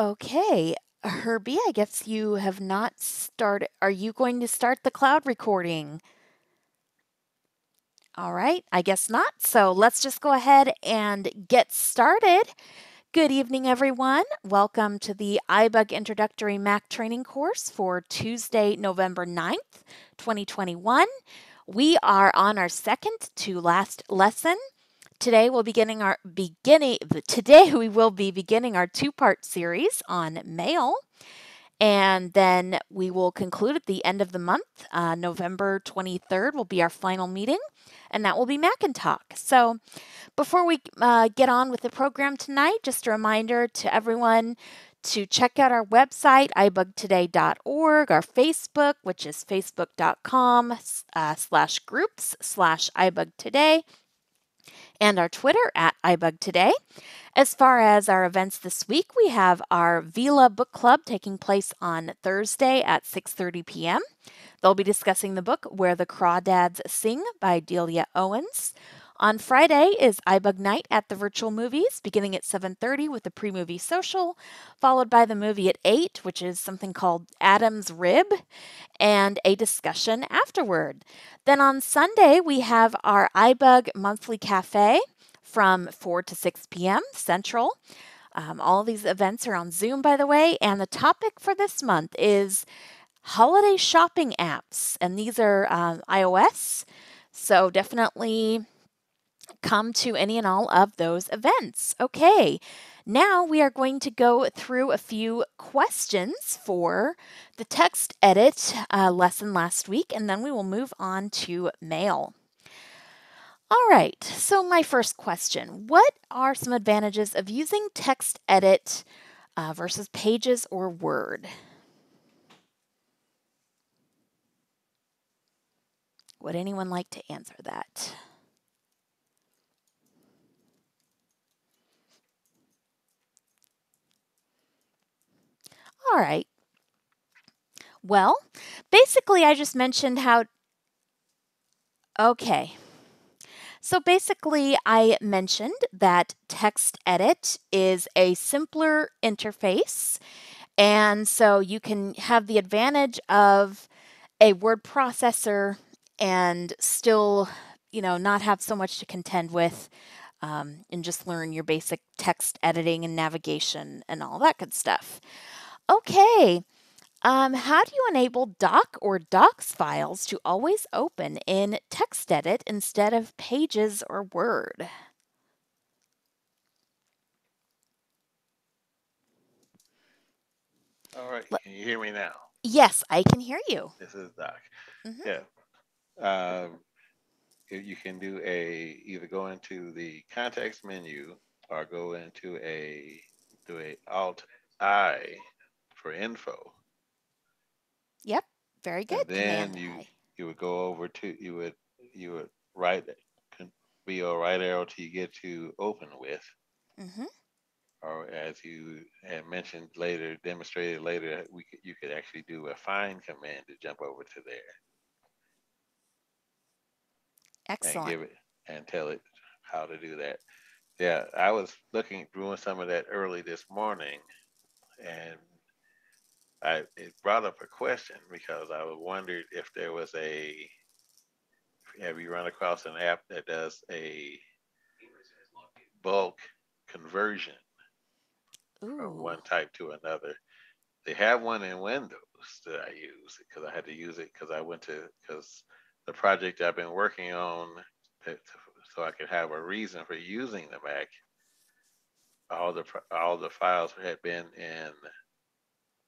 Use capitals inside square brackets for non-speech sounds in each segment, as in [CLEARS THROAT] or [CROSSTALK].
Okay, Herbie, I guess you have not started. Are you going to start the cloud recording? All right, I guess not. So let's just go ahead and get started. Good evening, everyone. Welcome to the iBug Introductory Mac Training course for Tuesday, November 9th, 2021. We are on our second to last lesson. Today we'll be beginning our beginning today we will be beginning our two-part series on mail. And then we will conclude at the end of the month. Uh, November 23rd will be our final meeting, and that will be Macintalk. So before we uh, get on with the program tonight, just a reminder to everyone to check out our website, ibugtoday.org, our Facebook, which is facebook.com uh, slash groups slash ibugtoday, and our Twitter at ibugtoday. As far as our events this week, we have our Vila Book Club taking place on Thursday at 6:30 p.m. They'll be discussing the book Where the Crawdads Sing by Delia Owens. On Friday is iBug Night at the Virtual Movies, beginning at 7:30 with the pre-movie social, followed by the movie at 8, which is something called Adam's Rib, and a discussion afterward. Then on Sunday, we have our iBug Monthly Cafe from 4 to 6 p.m. Central. Um, all these events are on Zoom, by the way, and the topic for this month is holiday shopping apps, and these are um, iOS. So definitely come to any and all of those events. Okay, now we are going to go through a few questions for the text edit uh, lesson last week, and then we will move on to mail. All right, so my first question What are some advantages of using text edit uh, versus pages or Word? Would anyone like to answer that? All right. Well, basically, I just mentioned how. Okay. So basically, I mentioned that text edit is a simpler interface. And so you can have the advantage of a word processor and still, you know, not have so much to contend with um, and just learn your basic text editing and navigation and all that good stuff. Okay. Um, how do you enable doc or docs files to always open in TextEdit instead of Pages or Word? All right, can you hear me now? Yes, I can hear you. This is Doc. Mm-hmm. Yeah. Um, you can do a either go into the context menu or go into a do a Alt I for info Yep, very good. And then you you would go over to you would you would write be your right arrow till you get to open with. Mm-hmm. Or as you had mentioned later, demonstrated later, we could, you could actually do a find command to jump over to there. Excellent. And give it and tell it how to do that. Yeah, I was looking doing some of that early this morning, and I it brought up a question because I was wondered if there was a have you run across an app that does a bulk conversion Ooh. from one type to another. They have one in Windows that I use because I had to use it because I went to because the project I've been working on to, so I could have a reason for using the Mac. All the all the files had been in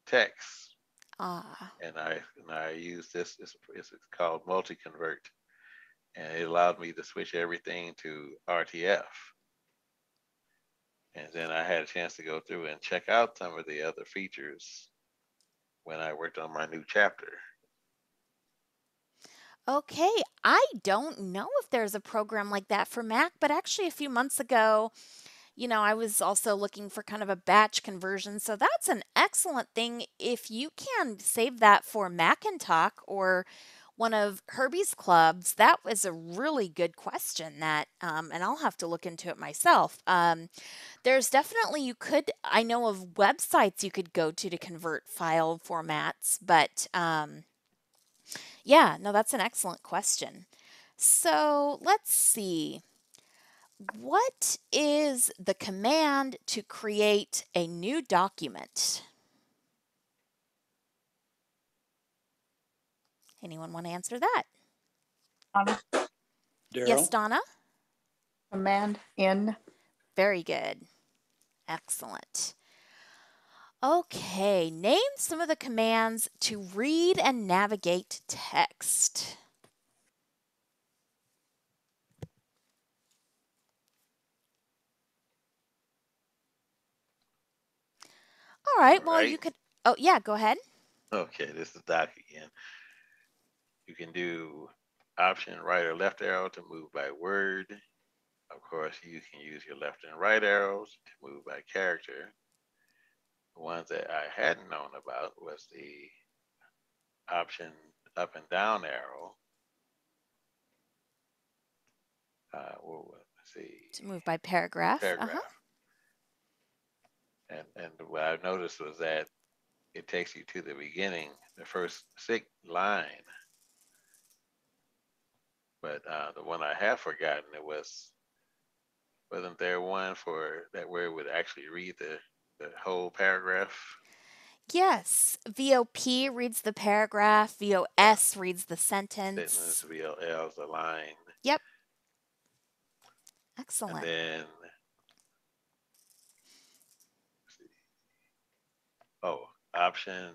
text. Ah. And I and I use this. It's, it's called multi-convert, and it allowed me to switch everything to RTF. And then I had a chance to go through and check out some of the other features when I worked on my new chapter. Okay, I don't know if there's a program like that for Mac, but actually, a few months ago, you know, I was also looking for kind of a batch conversion. So that's an excellent thing if you can save that for Macintalk or one of Herbie's clubs, that was a really good question. That, um, and I'll have to look into it myself. Um, there's definitely you could. I know of websites you could go to to convert file formats, but um, yeah, no, that's an excellent question. So let's see. What is the command to create a new document? Anyone want to answer that? Donna, Yes, Donna? command in. Very good. Excellent. Okay, name some of the commands to read and navigate text. All right, well, you could. Oh, yeah, go ahead. Okay, this is Doc again. You can do option right or left arrow to move by word. Of course, you can use your left and right arrows to move by character. The ones that I hadn't known about was the option up and down arrow. Uh, what was, let's see, To move by paragraph. paragraph. Uh-huh. And and what I noticed was that it takes you to the beginning, the first six line. But uh, the one I have forgotten it was wasn't there one for that where it would actually read the the whole paragraph? Yes, VOP reads the paragraph, VOS reads the Sentence sentence. VLL is the line, Yep. Excellent. then let's see. Oh option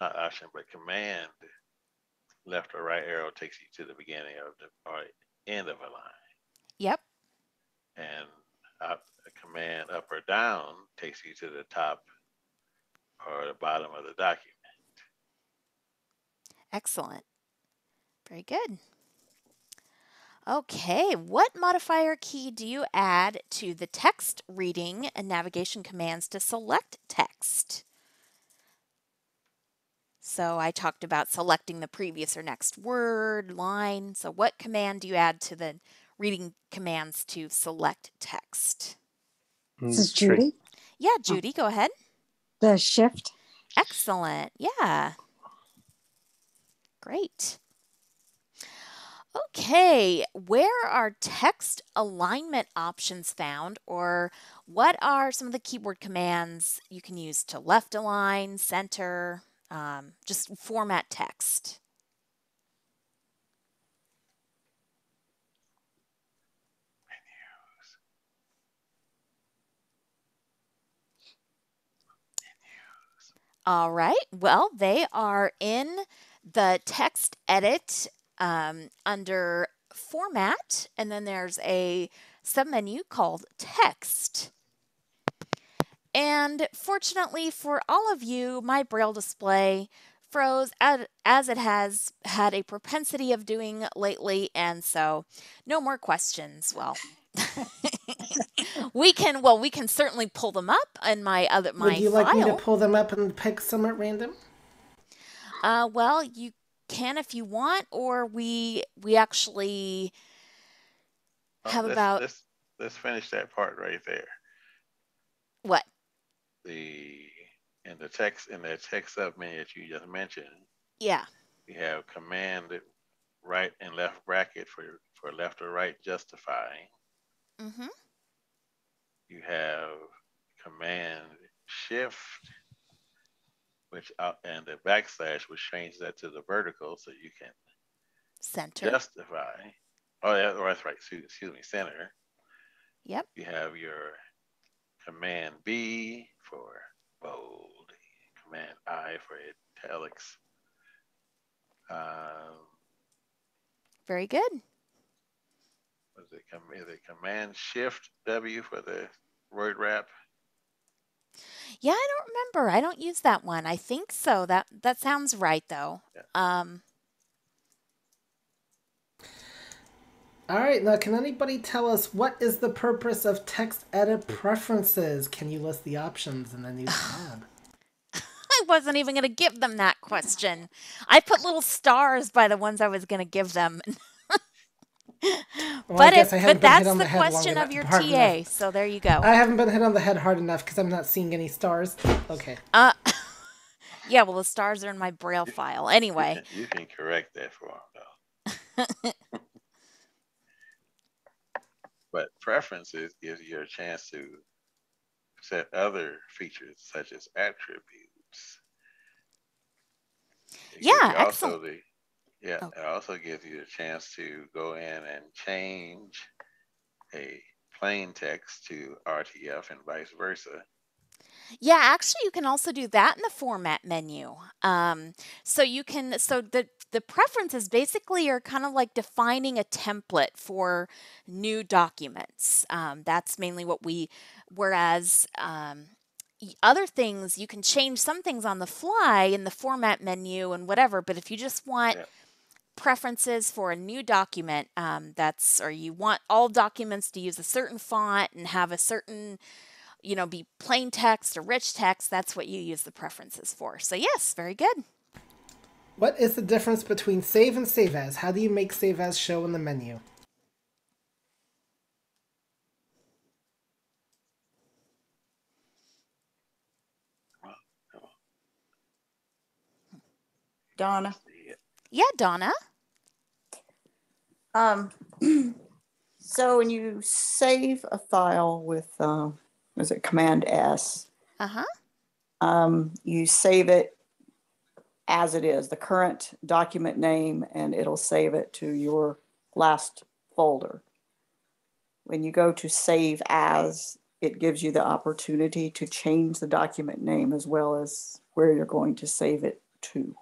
not option but command left or right arrow takes you to the beginning of the or end of a line Yep. and up, command up or down takes you to the top or the bottom of the document Excellent. Very good. Okay, what modifier key do you add to the text reading and navigation commands to select text? So I talked about selecting the previous or next word, line. So what command do you add to the reading commands to select text? Hmm, this is Judy. Yeah, oh. Judy, go ahead. The shift. Excellent. Yeah. Great. Okay, where are text alignment options found, or what are some of the keyboard commands you can use to left align, center, um, just format text? All right. Well, they are in the text edit um, under format, and then there's a submenu called text. And fortunately for all of you, my braille display froze as, as it has had a propensity of doing lately, and so no more questions. Well, [LAUGHS] we can well we can certainly pull them up in my other my Would you like me to pull them up and pick some at random? Uh, well, you can if you want, or we we actually Oh, have let's, about let's, let's finish that part right there what? the in the text in the text submenu that you just mentioned Yeah. you have command right and left bracket for for left or right justifying Mm-hmm. you have command shift which uh, and the backslash which changes that to the vertical so you can Center. justify oh yeah oh, that's right excuse, excuse me center Yep. you have your command b for bold command i for italics um, Very good. was it, is it command shift w for the word wrap Yeah, I don't remember. I don't use that one. I think so. That that sounds right though. Yeah. Um, All right, now can anybody tell us what is the purpose of text edit preferences? Can you list the options in the new tab? I wasn't even going to give them that question. I put little stars by the ones I was going to give them. [LAUGHS] Well, I but guess it, I but that's the the question of your TA. enough. So there you go. I haven't been hit on the head hard enough because I'm not seeing any stars. Okay. Uh, [LAUGHS] yeah, well, the stars are in my braille file. Anyway, You can correct that for them though. [LAUGHS] but preferences gives you a chance to set other features such as attributes. It Yeah, you also excellent. the- yeah, Oh. it also gives you a chance to go in and change a plain text to RTF and vice versa. yeah, actually, you can also do that in the format menu. Um, so you can, so the the preferences basically are kind of like defining a template for new documents. Um, that's mainly what we, whereas um, other things you can change some things on the fly in the format menu and whatever. But if you just want Yeah. Preferences for a new document um, that's or you want all documents to use a certain font and have a certain you know be plain text or rich text that's what you use the preferences for so yes very good What is the difference between save and save as? How do you make save as show in the menu? Donna. Yeah donna Um, [CLEARS THROAT] so when you save a file with, uh, was it Command S? uh-huh Um, you save it as it is, the current document name, and it'll save it to your last folder. When you go to save as, it gives you the opportunity to change the document name as well as where you're going to save it to.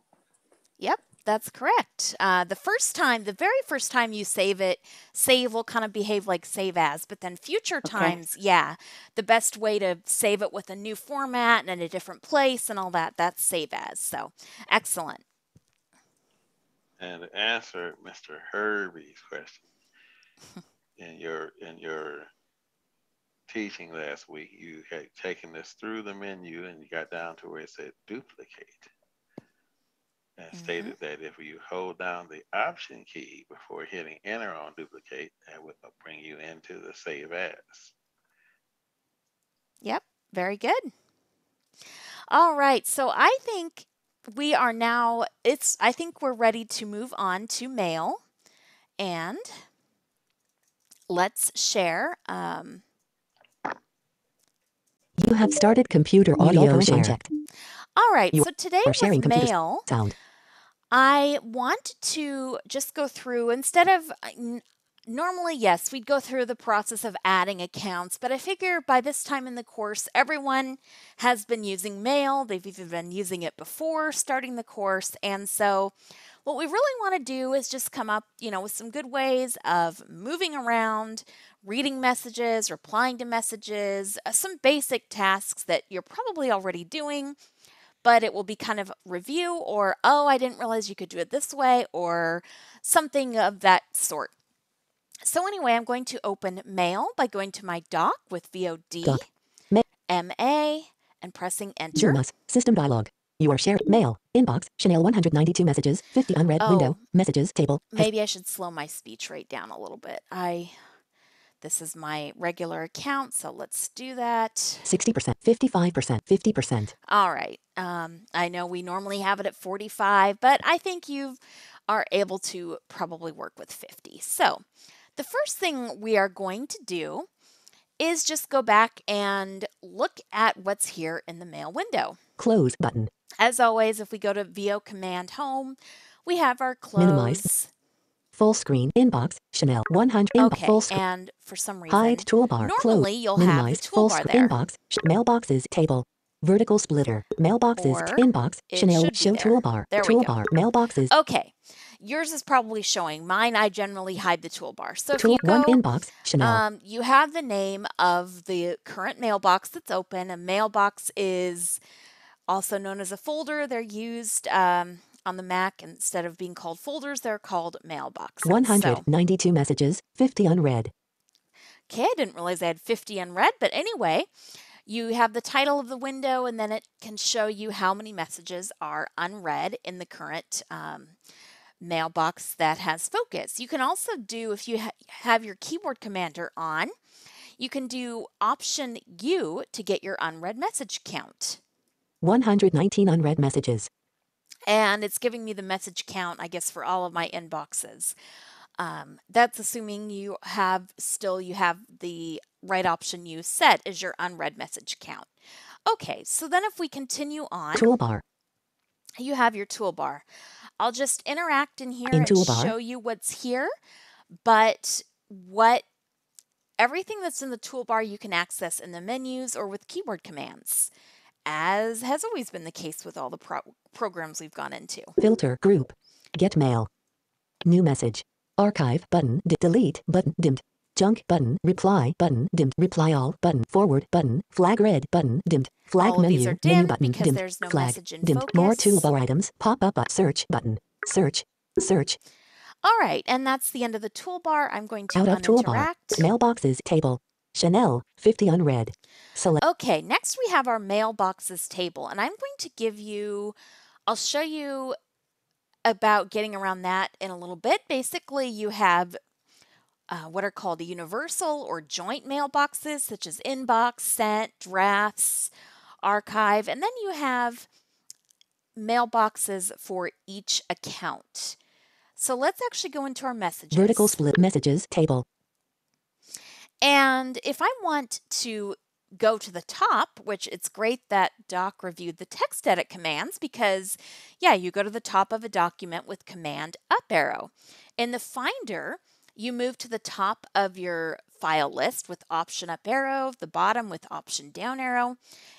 Yep, that's correct. Uh, the first time, the very first time you save it, save will kind of behave like save as, but then future times, yeah, the best way to save it with a new format and in a different place and all that, that's save as. So excellent. And to answer Mr. Herbie's question, [LAUGHS] in your in your teaching last week, you had taken this through the menu and you got down to where it said duplicate. And Mhm. stated that if you hold down the option key before hitting enter on duplicate, that would bring you into the save as. Yep, very good. All right, so I think we are now it's I think we're ready to move on to mail and let's share um, You have started computer audio share. all right You so today are sharing with computers. mail Sound. I want to just go through instead of uh, normally, yes, we'd go through the process of adding accounts, but I figure by this time in the course, everyone has been using mail. They've even been using it before starting the course. And so, what we really want to do is just come up, you know, with some good ways of moving around, reading messages, replying to messages, uh, some basic tasks that you're probably already doing but it will be kind of review or, oh, I didn't realize you could do it this way, or something of that sort. So, anyway, I'm going to open Mail by going to my Dock with VOD, Dock. Ma- MA, and pressing Enter. Zoomus. System dialog. You are shared. Mail. Inbox. Chanel 192 messages. 50 unread. Oh. Window. Messages. Table. Maybe I should slow my speech rate down a little bit. I. This is my regular account, so let's do that. 60%. 55%. 50%. All right. Um, I know we normally have it at 45, but I think you are able to probably work with 50. So, the first thing we are going to do is just go back and look at what's here in the mail window. Close button. As always, if we go to VO Command Home, we have our close. Minimize. Full screen. Inbox. Chanel 100. Inbox. Okay, Full screen. and for some reason, Hide toolbar. normally Close. you'll have the Minimize. Full screen. Inbox. Sh- mailboxes. Table. Vertical splitter. Mailboxes. Or inbox. Chanel. Show there. toolbar. There we go. toolbar. Mailboxes. Okay, yours is probably showing. Mine, I generally hide the toolbar. So if Tool you go, one inbox. Chanel. Um, you have the name of the current mailbox that's open. A mailbox is also known as a folder. They're used um, on the Mac instead of being called folders. They're called mailboxes. So, 192 messages. 50 unread. okay, I didn't realize I had 50 unread, but anyway, You have the title of the window, and then it can show you how many messages are unread in the current um, mailbox that has focus. You can also do, if you ha have your keyboard commander on, you can do Option U to get your unread message count. 119 unread messages. And it's giving me the message count, I guess, for all of my inboxes. Um, that's assuming you have still you have the right option you set as your unread message count. Okay, so then if we continue on, Toolbar. you have your toolbar. I'll just interact in here In and toolbar. show you what's here, but what everything that's in the toolbar you can access in the menus or with keyboard commands, as has always been the case with all the pro- programs we've gone into. Filter group. Get mail. New message. Archive button. D- delete button. Dimmed. Junk button. Reply button. Dimmed. Reply all button. Forward button. Flag red button. Dimmed. Flag All menu. menu button. dimmed. no Flag. dimmed. More toolbar items. Pop up. Search button. Search. Search. All right, and that's the end of the toolbar. I'm going to Out of toolbar. Mailboxes table. Chanel. 50 unread. Select. Okay, next we have our mailboxes table, and I'm going to give you, I'll show you about getting around that in a little bit. Basically, you have uh, what are called universal or joint mailboxes, such as inbox, sent, drafts, archive, and then you have mailboxes for each account. So let's actually go into our messages. Vertical split messages table. And if I want to go to the top, which it's great that Doc reviewed the text edit commands because, yeah, you go to the top of a document with Command up arrow. In the Finder, you move to the top of your file list with Option up arrow, the bottom with Option down arrow.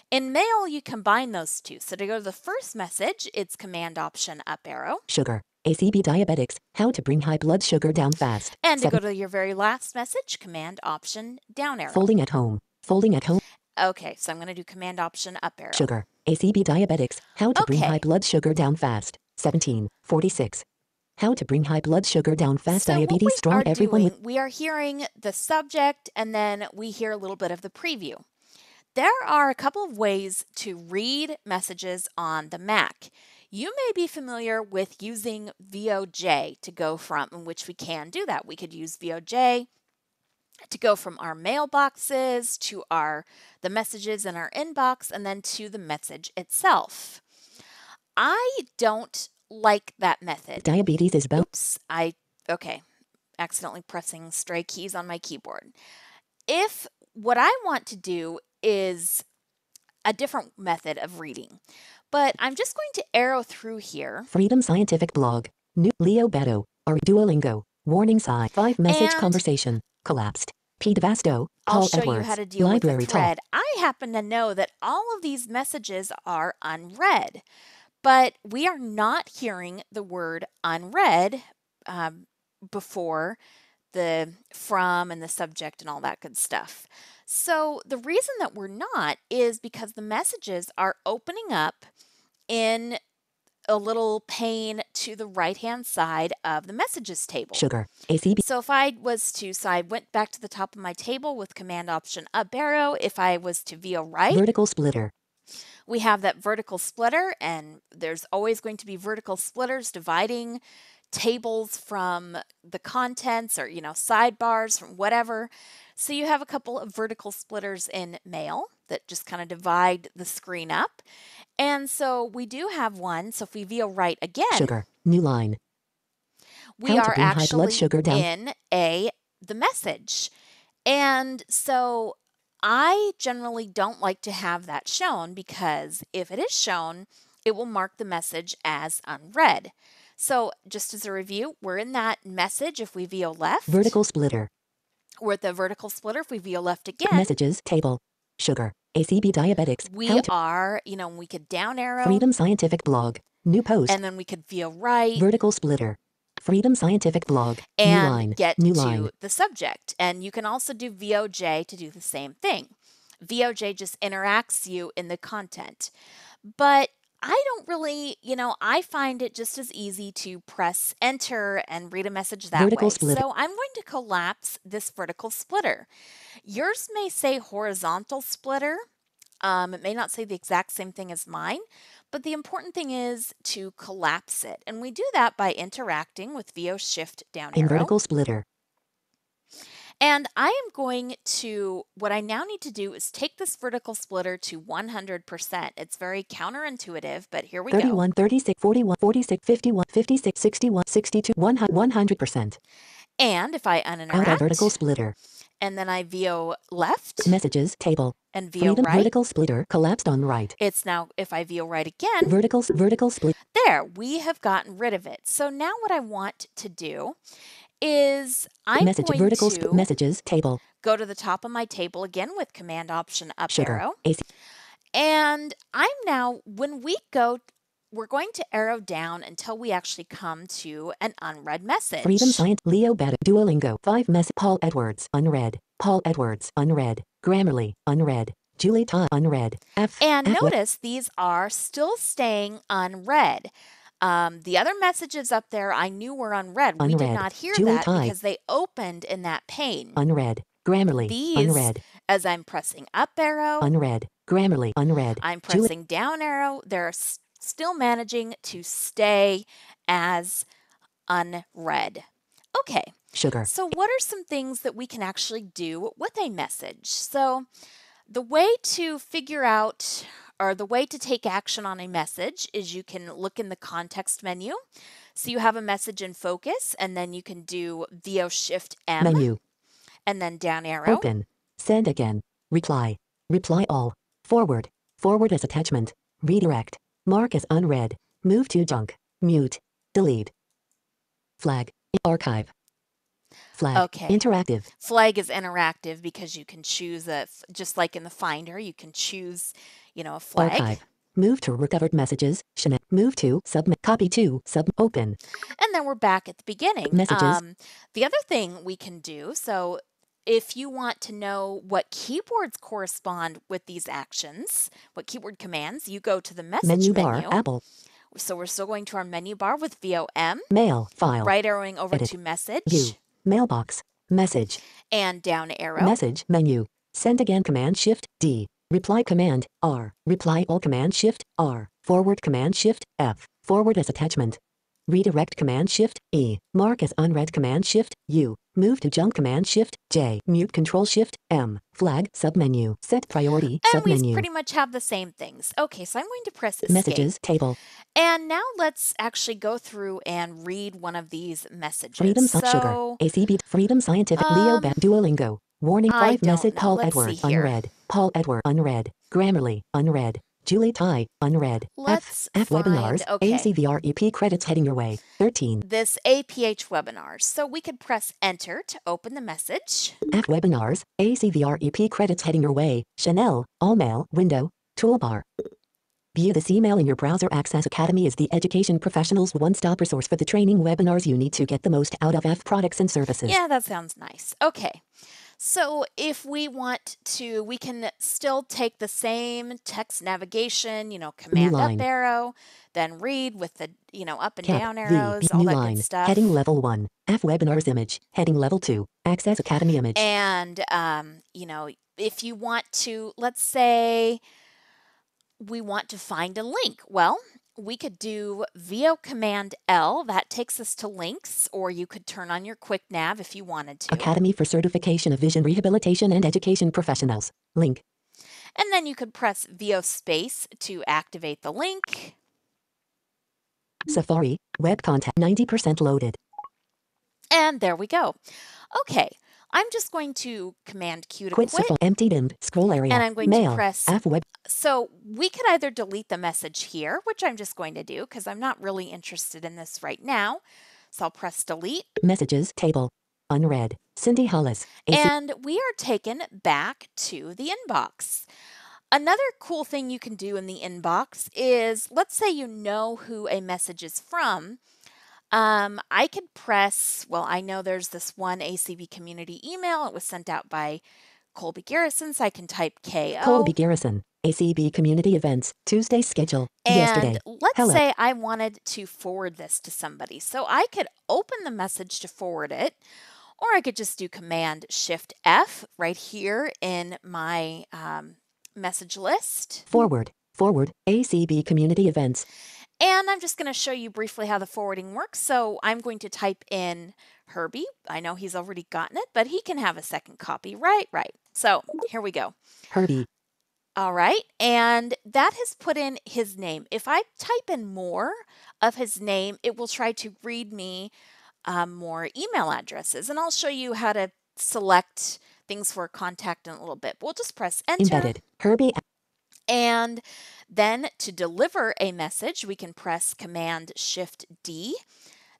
In Mail, you combine those two. So to go to the first message, it's Command Option up arrow. Sugar. ACB diabetics. How to bring high blood sugar down fast. And to go to your very last message, Command Option down arrow. Folding at home. Folding at home. Okay, so I'm going to do Command Option up arrow. Sugar. ACB diabetics. How to bring high blood sugar down fast. 17. 46. How to bring high blood sugar down fast. so diabetes strong. Everyone doing, we are hearing the subject and then we hear a little bit of the preview. There are a couple of ways to read messages on the Mac. You may be familiar with using VOJ to go from, in which we can do that. We could use VOJ to go from our mailboxes to our the messages in our inbox and then to the message itself. I don't like that method. diabetes is both. Oops, I okay, accidentally pressing stray keys on my keyboard. If what I want to do is a different method of reading, but I'm just going to arrow through here. Freedom Scientific Blog. New Leo Beto. Or Duolingo. Warning sign. Five message And- conversation. Collapsed. P. Devasto. I'll Paul show Edwards. you how to deal Library with the talk. thread. I happen to know that all of these messages are unread, but we are not hearing the word unread um, before the from and the subject and all that good stuff. So the reason that we're not is because the messages are opening up in a little pane to the right hand side of the messages table. Sugar. ACB. So if I was to, so I went back to the top of my table with Command Option Up arrow. If I was to VO right, Vertical splitter. we have that vertical splitter, and there's always going to be vertical splitters dividing tables from the contents or, you know, sidebars from whatever. So you have a couple of vertical splitters in Mail that just kind of divide the screen up. And so we do have one. So if we VO right again, Sugar. New line. we How are bring high blood actually sugar down. in a the message and so i generally don't like to have that shown because if it is shown it will mark the message as unread so just as a review we're in that message if we VO left Vertical splitter. We're at the vertical splitter if we VO left again Messages table. Sugar. ACB diabetics. we How are you know we could down arrow Freedom Scientific Blog. New post. and then we could VO right Vertical splitter. Freedom Scientific Blog. and New line. get New to line. the subject. And you can also do VOJ to do the same thing. VOJ just interacts you in the content. But I don't really, you know, I find it just as easy to press enter and read a message that Vertical way. splitter. So I'm going to collapse this vertical splitter. Yours may say horizontal splitter. Um, it may not say the exact same thing as mine, but the important thing is to collapse it. And we do that by interacting with VO shift down In arrow. vertical splitter. And I am going to, what I now need to do is take this vertical splitter to 100%. It's very counterintuitive, but here we go. 31, 36, 41, 46, 51, 56, 61, 62, 100, 100%. And if I Out of vertical uninteract, splitter. and then I VO left Messages table. and VO Freedom right, vertical splitter collapsed on right. it's now, if I VO right again, Vertical vertical split. there, we have gotten rid of it. So now what I want to do is I'm Message going vertical to messages table. go to the top of my table again with Command Option Up Sugar. arrow. AC. And I'm now, when we go, we're going to arrow down until we actually come to an unread message. Freedom Science. Leo Beta. Duolingo. 5 mess. Paul Edwards. Unread. Paul Edwards. Unread. Grammarly. Unread. Julie Ta. Unread. F. And F- notice these are still staying unread. Um, the other messages up there I knew were unread. We did not hear Julie that because they opened in that pane. Unread. Grammarly. These Unread. As I'm pressing up arrow, Unread. Grammarly. Unread. I'm Julie. pressing down arrow. They're s- still managing to stay as unread. Okay, Sugar. so what are some things that we can actually do with a message? So, the way to figure out or the way to take action on a message is you can look in the context menu. So you have a message in focus, and then you can do VO Shift M Menu. and then down arrow. Open. Send again. Reply. Reply all. Forward. Forward as attachment. Redirect. Mark as unread. Move to junk. Mute. Delete. Flag. Archive. Flag. Okay. Interactive. Flag is interactive because you can choose a, just like in the Finder, you can choose, you know, a flag. Archive. Move to recovered messages. Chanel. Move to submit. Copy to sub. Open. And then we're back at the beginning. Messages. Um, the other thing we can do, so if you want to know what keywords correspond with these actions, what keyword commands, you go to the message Menu menu. bar. Apple. So we're still going to our menu bar with VOM, Mail. File. right arrowing over Edit. to message View. Mailbox. Message. and down arrow. Message menu. Send again Command Shift D. Reply Command R. Reply all Command Shift R. Forward Command Shift F. Forward as attachment. Redirect Command Shift E. Mark as unread Command Shift U. Move to junk Command Shift J. Mute Control Shift M. Flag submenu. Set priority and we submenu. pretty much have the same things. Okay, so I'm going to press escape. Messages table. And now let's actually go through and read one of these messages. Freedom Sci- Sugar. so ACB. Freedom Scientific. Leo Um, Ba- Duolingo. Warning 5 don't message. Paul Let's Edward unread. Paul Edward unread. Grammarly unread. Julie Ty unread. Let's F, F find- webinars. okay. ACVR EP E credits heading your way. 13. this APH webinars. So we could press enter to open the message. F webinars. ACVR EP E credits heading your way. Chanel. All mail. Window. Toolbar. View this email in your browser. Access Academy is the education professional's one-stop resource for the training webinars you need to get the most out of F products and services. Yeah, that sounds nice. Okay. So if we want to, we can still take the same text navigation, you know, command up arrow, then read with the, you know, up and Cap, down arrows, P, all new that line, good stuff. heading level 1, F webinars image, heading level 2, Access Academy image, And, um, you know, if you want to, let's say we want to find a link. Well, we could do VO Command L, that takes us to links, or you could turn on your quick nav if you wanted to. Academy for Certification of Vision Rehabilitation and Education Professionals, link, And then you could press VO space to activate the link. Safari, web content 90% loaded, And there we go. Okay, I'm just going to Command Q to quit quit. Empty dimmed, scroll area, And I'm going mail, to press F web, So we could either delete the message here, which I'm just going to do because I'm not really interested in this right now. So I'll press delete. messages, table, unread, Cindy Hollis, AC, And we are taken back to the inbox. Another cool thing you can do in the inbox is let's say you know who a message is from. Um, I could press, well, I know there's this one ACB community email. It was sent out by Colby Garrison, so I can type KO. Colby Garrison, ACB Community Events, Tuesday schedule, yesterday, And let's Hello. say I wanted to forward this to somebody. So I could open the message to forward it, or I could just do Command Shift F right here in my um, message list. Forward. Forward. ACB community events. And I'm just going to show you briefly how the forwarding works. So I'm going to type in Herbie. I know he's already gotten it, but he can have a second copy. Right, right. So here we go. Herbie. All right. And that has put in his name. If I type in more of his name, it will try to read me um, more email addresses. And I'll show you how to select things for contact in a little bit. We'll just press enter. Embedded. Herbie. And then to deliver a message, we can press Command Shift D.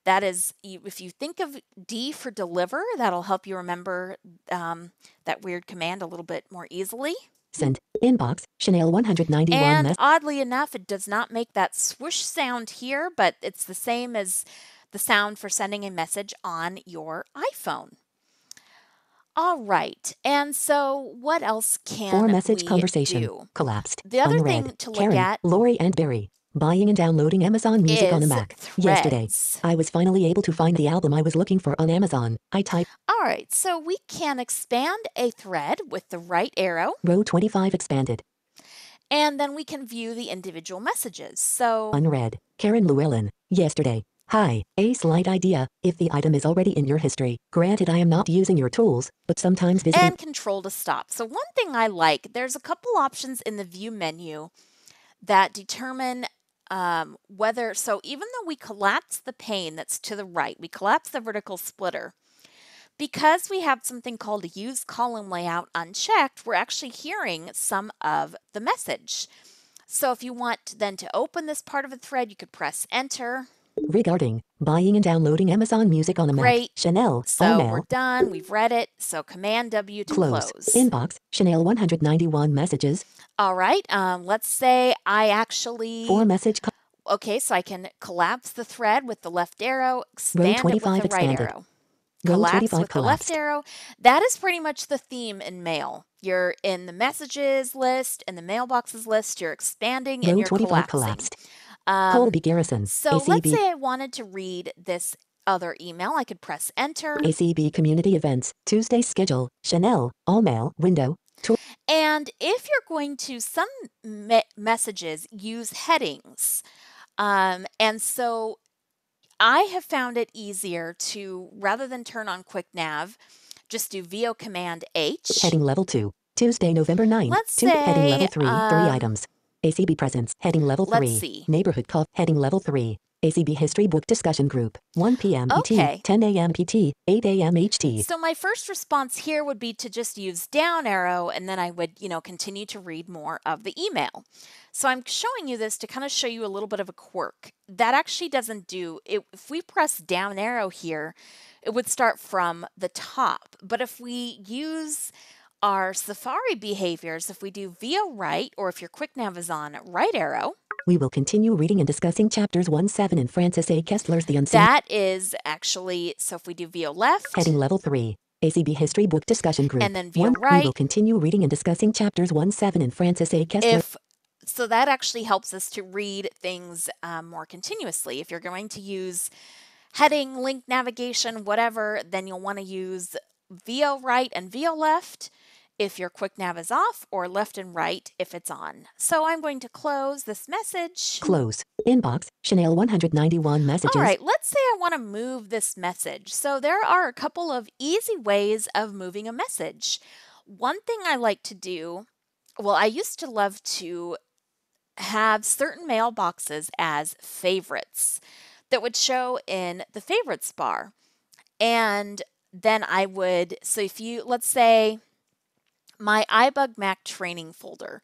That is, if you think of D for deliver, that'll help you remember um, that weird command a little bit more easily. Send. Inbox. Chanel 191 And oddly enough, it does not make that swoosh sound here, but it's the same as the sound for sending a message on your iPhone. All right. And so what else can Four message we conversation. do? Collapsed. The other Unread. thing to look Karen, at Lori and Barry. Buying and downloading Amazon Music on a Mac. Yesterday. I was finally able to find the album I was looking for on Amazon. I type All right, so we can expand a thread with the right arrow, row 25 expanded. and then we can view the individual messages. So, Unread. Karen Llewellyn. Yesterday. Hi, a slight idea. If the item is already in your history, granted I am not using your tools, but sometimes visiting and control to stop. So, one thing I like, there's a couple options in the view menu that determine um, whether, so even though we collapse the pane that's to the right, we collapse the vertical splitter, because we have something called a use column layout unchecked, we're actually hearing some of the message. So if you want then to open this part of the thread, you could press enter. Regarding buying and downloading Amazon Music on a Mac. Great. Chanel. So all we're done. We've read it. So Command W to Close. close. Inbox. Chanel 191 messages. All right. Um, let's say I actually. Four message. Okay, so I can collapse the thread with the left arrow, expand it with 25 the right expanded. arrow. row Collapse 25 with the left arrow. That is pretty much the theme in mail. You're in the messages list and the mailboxes list. You're expanding and you're collapsing. collapsed. Um, Colby Garrison. so ACB. let's say I wanted to read this other email. I could press enter. ACB Community Events. Tuesday schedule. Chanel. All mail. Window. And if you're going to, some me- messages use headings. Um, and so I have found it easier to, rather than turn on Quick Nav, just do VO Command H. Heading level 2. Tuesday, November 9. Let's two, heading level say, 3. 3 um, items. ACB Presence. Heading level let's 3. see. Neighborhood Cough. Heading level 3. ACB History Book Discussion Group. 1 p.m. Okay. ET. 10 a.m. PT. 8 a.m. HT. So my first response here would be to just use down arrow and then I would, you know, continue to read more of the email. So I'm showing you this to kind of show you a little bit of a quirk. That actually doesn't do it if we press down arrow here, it would start from the top. But if we use our Safari behaviors, if we do VO right or if your quick nav is on right arrow, We will continue reading and discussing chapters 1 7 in Francis A. Kessler's The Unseen. that is actually so if we do VO left, Heading level 3. ACB History Book Discussion Group. And then view 1. right. We will continue reading and discussing chapters 1 7 in Francis A. Kessler. if so that actually helps us to read things um, more continuously if you're going to use heading link navigation whatever then you'll want to use vo right and vo left if your quick nav is off or left and right if it's on so i'm going to close this message Close. Inbox. Chanel 191 messages. all right, let's say I want to move this message. So there are a couple of easy ways of moving a message. One thing I like to do, well, I used to love to have certain mailboxes as favorites that would show in the favorites bar. And then I would, so if you, let's say my iBug Mac training folder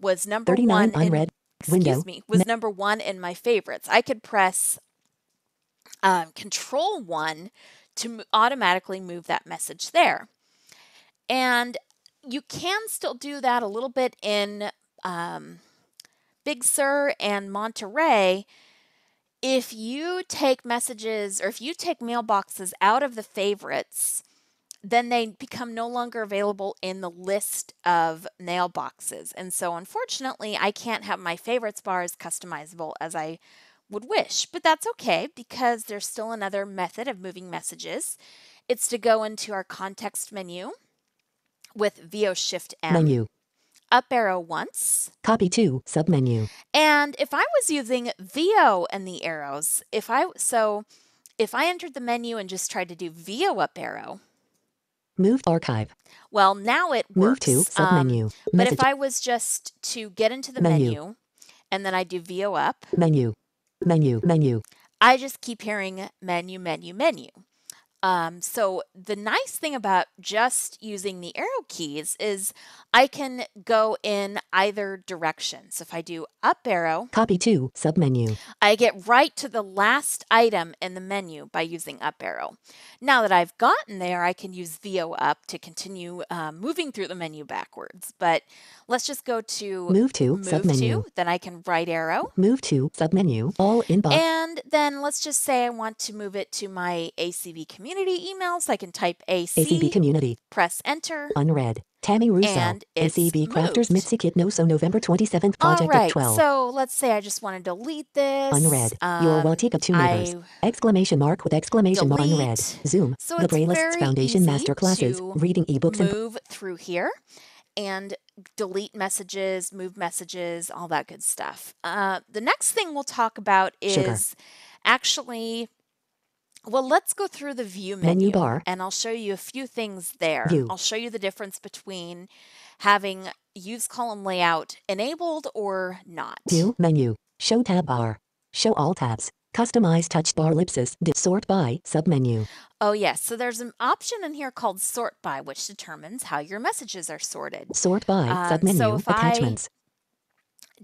was number 39 one in unread. excuse me, was number one in my favorites. I could press um, Control one to automatically move that message there. And you can still do that a little bit in um, Big Sur and Monterey. If you take messages or if you take mailboxes out of the favorites, then they become no longer available in the list of mailboxes. And so, unfortunately, I can't have my favorites bar as customizable as I would wish, but that's okay because there's still another method of moving messages. It's to go into our context menu with VO Shift M. Menu. up arrow once. Copy to submenu. And if I was using VO and the arrows, if I so if I entered the menu and just tried to do VO up arrow, Move archive. well, now it works. Move to Um, submenu. but if I was just to get into the Menu. menu and then I do VO up, menu. Menu. Menu. I just keep hearing menu, menu, menu. Um, so the nice thing about just using the arrow keys is I can go in either direction. So if I do up arrow, Copy to submenu. I get right to the last item in the menu by using up arrow. Now that I've gotten there, I can use VO up to continue um, moving through the menu backwards. But let's just go to Move to move submenu. to, then I can right arrow. Move to submenu. All inbox. And then let's just say I want to move it to my ACB community emails. I can type AC, ACB community. press enter. Unread. Tammy Russo. And it's ACB Crafters moved. Mitzi Kit No So November 27th Project right, at 12. so let's say I just want to delete this. Unread. Um, Your Watika two meters. I Exclamation mark with exclamation mark unread. Zoom. So the Braillists Foundation Master Classes. Reading ebooks and move through here and delete messages, move messages, all that good stuff. Uh, the next thing we'll talk about Sugar. is actually, well, let's go through the view menu, Menu bar. and I'll show you a few things there. View. I'll show you the difference between having use column layout enabled or not. View menu. Show tab bar. Show all tabs. Customize touch bar ellipsis. Sort by submenu. Oh, yes. So there's an option in here called sort by, which determines how your messages are sorted. Sort by Um, submenu. so if I Attachments.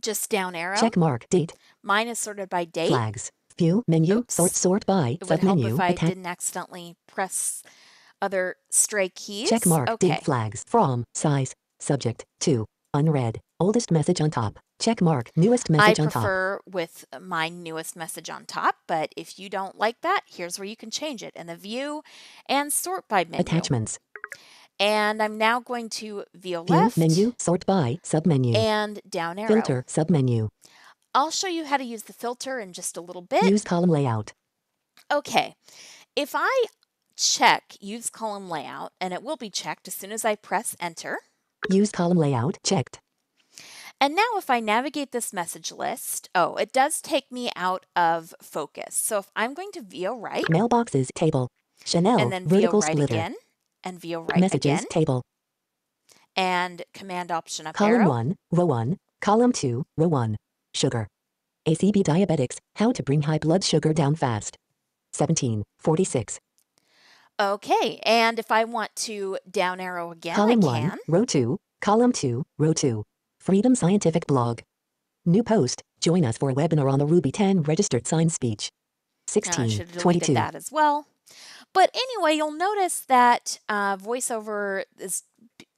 Just down arrow. Check mark. Date. Mine is sorted by date. Flags. View menu. Oops. Sort sort by It would help if I didn't accidentally press other stray keys. Check mark. Okay. Date flags. From. Size. Subject. To. Unread. Oldest message on top. Check mark. Newest I message on top. I prefer with my newest message on top, but if you don't like that, here's where you can change it in the view and sort by menu. Attachments. And I'm now going to view View left menu. Sort by submenu. and down arrow. Filter. Submenu. I'll show you how to use the filter in just a little bit. Use column layout. Okay, if I check use column layout, and it will be checked as soon as I press enter. Use column layout. Checked. And now if I navigate this message list, oh, it does take me out of focus. So if I'm going to VO right Mailboxes table. Chanel. and then VO vertical right splitter. again and VO right Messages again table. and command option up Column arrow. 1, row 1, column 2, row 1. Sugar. ACB diabetics, how to bring high blood sugar down fast. 1746. Okay, and if I want to down arrow again, column I 1, row 2, column 2, row 2. Freedom Scientific blog. New post. Join us for a webinar on the Ruby 10 registered sign speech. 16, have 22. that as well. But anyway, you'll notice that uh, voiceover is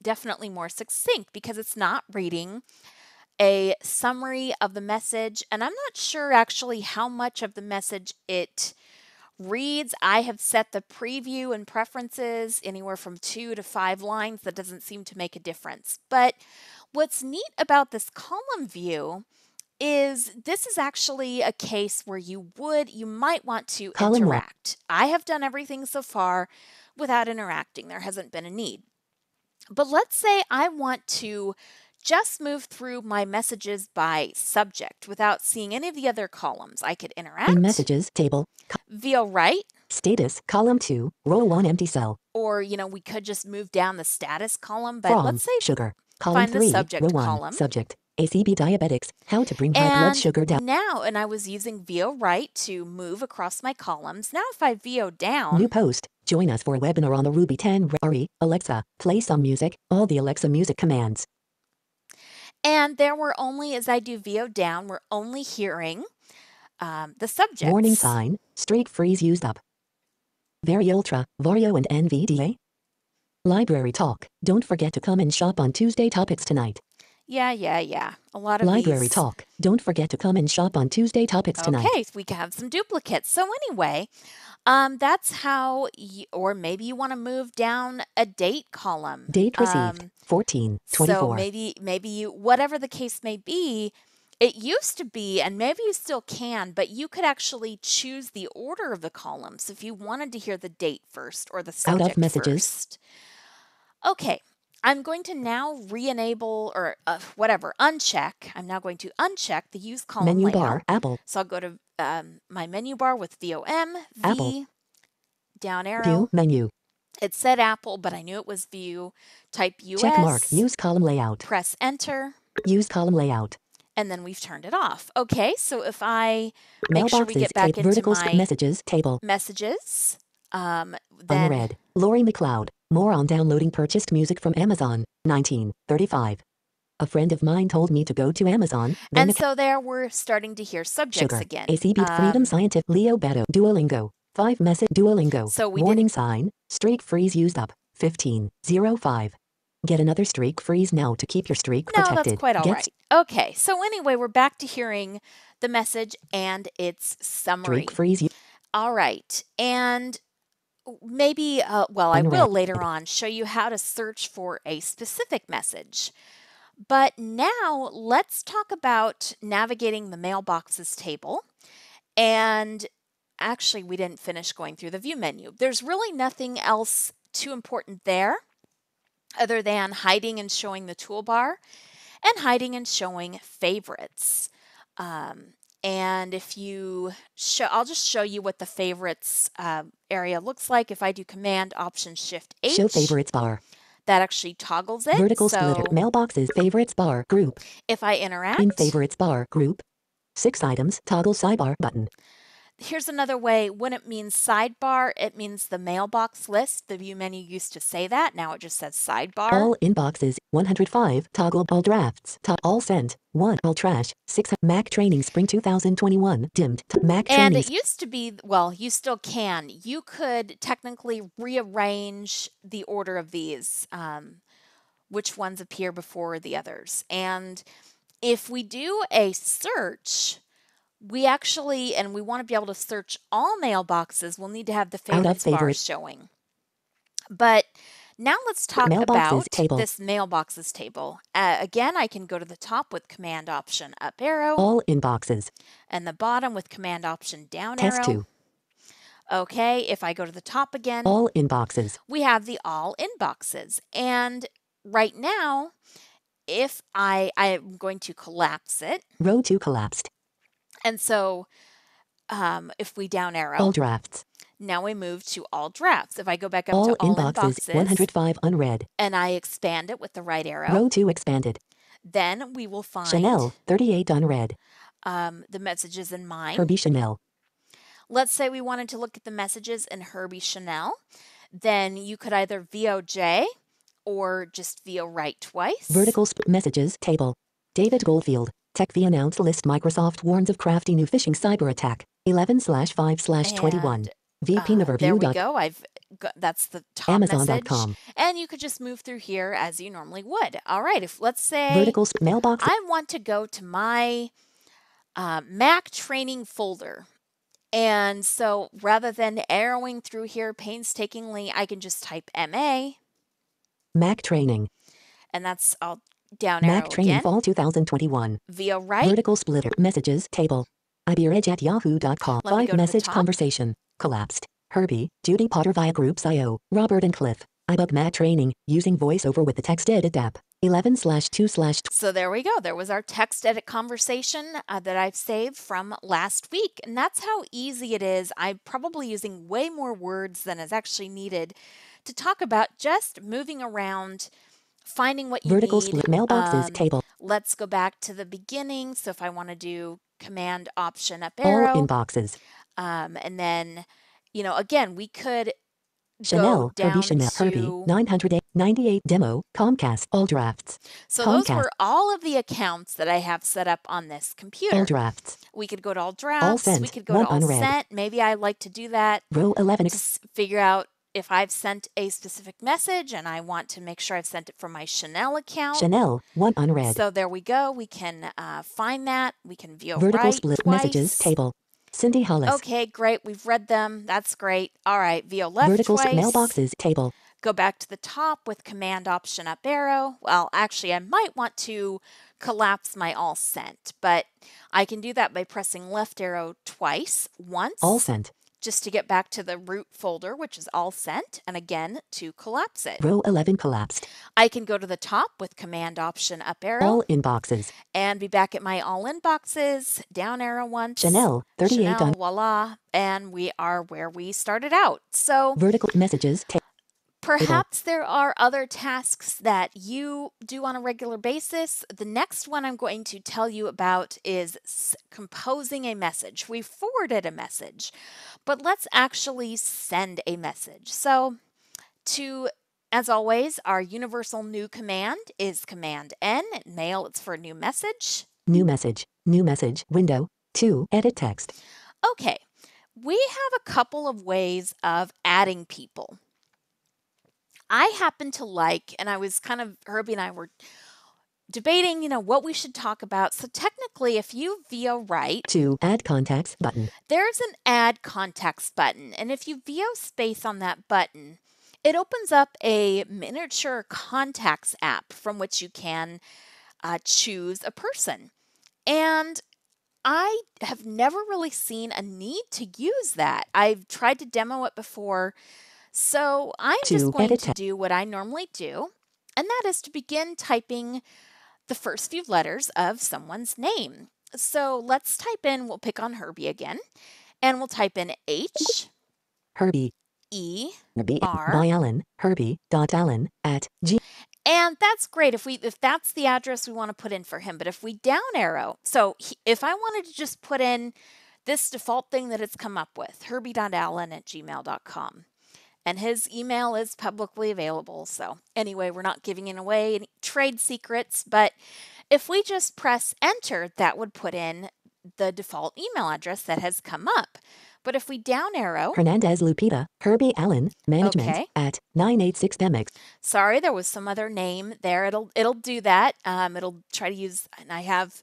definitely more succinct because it's not reading a summary of the message. And I'm not sure actually how much of the message it reads. I have set the preview and preferences anywhere from two to five lines. That doesn't seem to make a difference. But what's neat about this column view is this is actually a case where you would you might want to Column one. interact. I have done everything so far without interacting. There hasn't been a need. But let's say I want to just move through my messages by subject without seeing any of the other columns. I could interact In messages table. Via right status, column 2, row 1 empty cell. or you know we could just move down the status column but From. let's say sugar. Column find the 3, subject row 1. column. Subject. ACB diabetics, how to bring high blood sugar down. now and I was using VO right to move across my columns. Now if I VO down New post. Join us for a webinar on the Ruby 10 Ari, Alexa, play some music, all the Alexa music commands. And there were only, as I do VO down, we're only hearing um, the subject. Warning sign, straight freeze used up. Very Ultra, Vario and NVDA. Library talk. Don't forget to come and shop on Tuesday topics tonight. Yeah, yeah, yeah. A lot of Library these. talk. Don't forget to come and shop on Tuesday topics tonight. Okay, we have some duplicates. So anyway, um, that's how, y or maybe you want to move down a date column. Date received. Um, 14, 24. So maybe maybe you whatever the case may be, it used to be and maybe you still can, but you could actually choose the order of the columns if you wanted to hear the date first or the subject Out of messages. first. Okay. I'm going to now re-enable or uh, whatever, uncheck. I'm now going to uncheck the use column Menu layout. bar. Apple. So I'll go to um, my menu bar with VOM, V, Apple. down arrow. View. Menu. It said Apple, but I knew it was View. Type US, Check mark. Use column layout. press Enter, Use column layout. and then we've turned it off. Okay, so if I make sure we get back Tape. into Vertical sp- my messages. Table. messages, um, then Unread. Lori McLeod. More on downloading purchased music from Amazon. 1935. A friend of mine told me to go to Amazon. And so there we're starting to hear subjects sugar. again. AC Beat Freedom Um, Scientific. Leo Beto. Duolingo. Five message. Duolingo. So we did- Warning sign. Streak freeze used up. 1505. Get another streak freeze now to keep your streak No, protected. that's quite all Get right. Okay, so anyway, we're back to hearing the message and its summary. streak freeze. All right, and maybe, uh, well, I will later on show you how to search for a specific message. But now let's talk about navigating the mailboxes table. And actually, we didn't finish going through the view menu. There's really nothing else too important there other than hiding and showing the toolbar and hiding and showing favorites. Um, and if you show, I'll just show you what the favorites uh, area looks like. If I do Command Option Shift H, Show favorites bar. that actually toggles it. Vertical so splitter. Mailboxes. Favorites bar. Group. if I interact, In favorites bar. Group. Six items. Toggle sidebar button. Here's another way. When it means sidebar, it means the mailbox list. The view menu used to say that. Now it just says sidebar. All inboxes. 105. Toggle all drafts. To- all sent. 1. All trash. 6. Mac training spring 2021. Dimmed. Mac training. And it used to be, well, you still can. You could technically rearrange the order of these, um, which ones appear before the others. And if we do a search, we actually, and we want to be able to search all mailboxes, we'll need to have the Out of favorites bar showing. But now let's talk Mailboxes about table. this mailboxes table. Uh, again, I can go to the top with Command Option up arrow, all inboxes. and the bottom with Command Option down Test arrow. 2. Okay, if I go to the top again, All inboxes. we have the all inboxes. And right now, if I I'm going to collapse it, Row 2 collapsed. And so um, if we down arrow, All drafts. now we move to all drafts. If I go back up All to all inboxes. inboxes 105 unread. and I expand it with the right arrow, Row 2 expanded. then we will find Chanel. 38 unread. um, the messages in mine. Herbie Chanel. Let's say we wanted to look at the messages in Herbie Chanel, then you could either VOJ or just VO right twice. Vertical sp- messages table. David Goldfield. TechV announced list Microsoft warns of crafty new phishing cyber attack. 11 slash 5 slash 21. VP Uh, there we go. I've got, that's the top message. Amazon.com. And you could just move through here as you normally would. All right. If let's say Vertical mailbox. I want to go to my uh, Mac training folder. And so rather than arrowing through here painstakingly, I can just type MA Mac training. and that's all down Mac training again. fall 2021. VO right. Vertical splitter. Messages table. IBRedge at yahoo.com. Let me go to Five message conversation. Collapsed. Herbie, Judy Potter via Groups IO. Robert and Cliff. iBug Mac training. Using voiceover with the text edit app. 11 slash 2 slash So there we go. There was our text edit conversation uh, that I've saved from last week. And that's how easy it is. I'm probably using way more words than is actually needed to talk about just moving around, finding what you vertical need. split mailboxes Um, table. Let's go back to the beginning. So if I want to do Command Option up arrow. All inboxes. um, and then, you know, again, we could Chanel, go down Herbie Chanel, Herbie, to 998 demo, Comcast, all drafts, So those were all of the accounts that I have set up on this computer. all drafts, We could go to all drafts. we sent, we could go to all unread. sent. Maybe I like to do that row 11, to figure out if I've sent a specific message and I want to make sure I've sent it from my Chanel account. Chanel, one unread, So there we go. We can uh, find that. We can view vertical right split twice. messages table, Cindy Hollis, Okay, great. We've read them. That's great. All right, view left vertical twice. split mailboxes table, Go back to the top with Command Option up arrow. Well, actually, I might want to collapse my all sent, but I can do that by pressing left arrow twice, once, all sent, just to get back to the root folder, which is all sent, and again to collapse it. Row 11 collapsed. I can go to the top with Command Option up arrow All inboxes. and be back at my all inboxes, down arrow once. Chanel 38 Chanel, done. voila, and we are where we started out. So Vertical messages. Perhaps there are other tasks that you do on a regular basis. The next one I'm going to tell you about is composing a message. We forwarded a message, but let's actually send a message. So to as always, our universal new command is Command N. Mail, it's for a new message. new message. New message. Window. 2. Edit text. Okay, we have a couple of ways of adding people. I happen to like, and I was kind of, Herbie and I were debating, you know, what we should talk about. So technically, if you VO right, to Add contacts button. there's an add contacts button. And if you VO space on that button, it opens up a miniature contacts app from which you can uh, choose a person. And I have never really seen a need to use that. I've tried to demo it before. So I'm just going to do what I normally do, and that is to begin typing the first few letters of someone's name. So let's type in, we'll pick on Herbie again, and we'll type in H Herbie. E B. R. By Allen. Herbie. Dot Allen. At G. And that's great if we if that's the address we want to put in for him. But if we down arrow, so he, if I wanted to just put in this default thing that it's come up with, herbie.allen at gmail.com. And his email is publicly available. So anyway, we're not giving away any trade secrets, but if we just press enter, that would put in the default email address that has come up. But if we down arrow, Hernandez Lupita. Herbie Allen. Management. Okay. At 986 Demix. sorry there was some other name there it'll it'll do that um it'll try to use and i have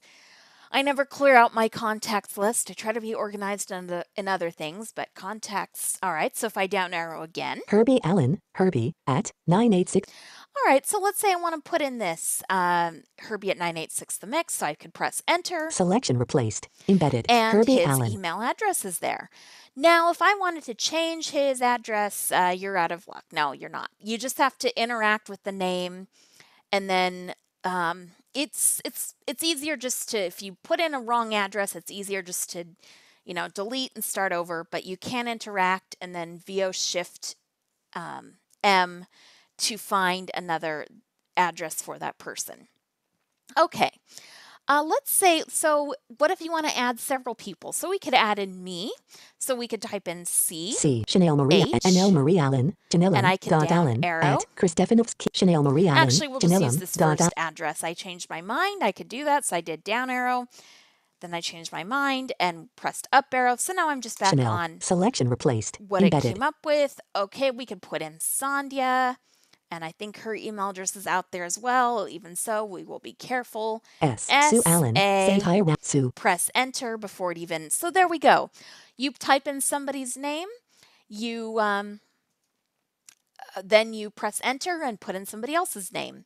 i never clear out my contacts list i try to be organized in, the, in other things but contacts all right so if i down arrow again Herbie Allen. Herbie. At 986. all right so let's say i want to put in this um herbie at 986 the mix so i could press enter Selection replaced. Embedded. and Herbie his Allen. email address is there. Now, if I wanted to change his address, uh, you're out of luck. No, you're not. You just have to interact with the name, and then um, it's it's it's easier just to if you put in a wrong address, it's easier just to you know delete and start over. But you can interact and then VO Shift um, M to find another address for that person. Okay. Uh, let's say, so what if you want to add several people? So we could add in me. So we could type in C. C. Chanel Marie. H. Chanel Marie Allen. Chanel And I can dot Allen. arrow. At Chris Stefanovsky. Chanel Marie Allen. Actually, we'll just use Chanelum this dot first address. I changed my mind. I could do that. So I did down arrow. Then I changed my mind and pressed up arrow. So now I'm just back Chanel. on Selection replaced. what it Embedded. came up with. Okay, we could put in Sandhya. And I think her email address is out there as well. Even so, we will be careful. S. S. Sue Allen. A. Saint Hire Sue. press enter before it even so there we go you type in somebody's name you um, uh, then you press enter and put in somebody else's name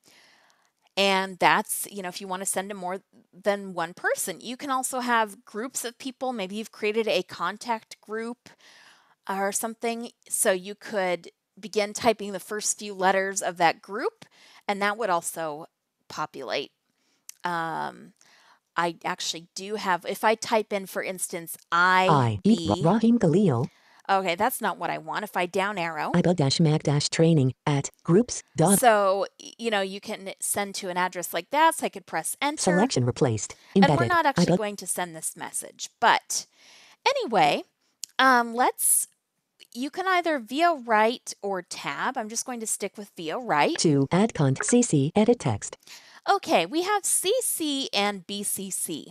and that's you know if you want to send to more than one person you can also have groups of people maybe you've created a contact group or something so you could begin typing the first few letters of that group and that would also populate um, I actually do have, if I type in, for instance, I, I. B, Rahim Khalil. okay, that's not what I want. If I down arrow, IBA dash Mac dash training at groups dot so, you know, you can send to an address like that. So I could press enter. selection replaced. and we're not actually going to send this message. But anyway, um, let's, you can either via write or tab. I'm just going to stick with via write. to add cont CC edit text. Okay, we have CC and BCC.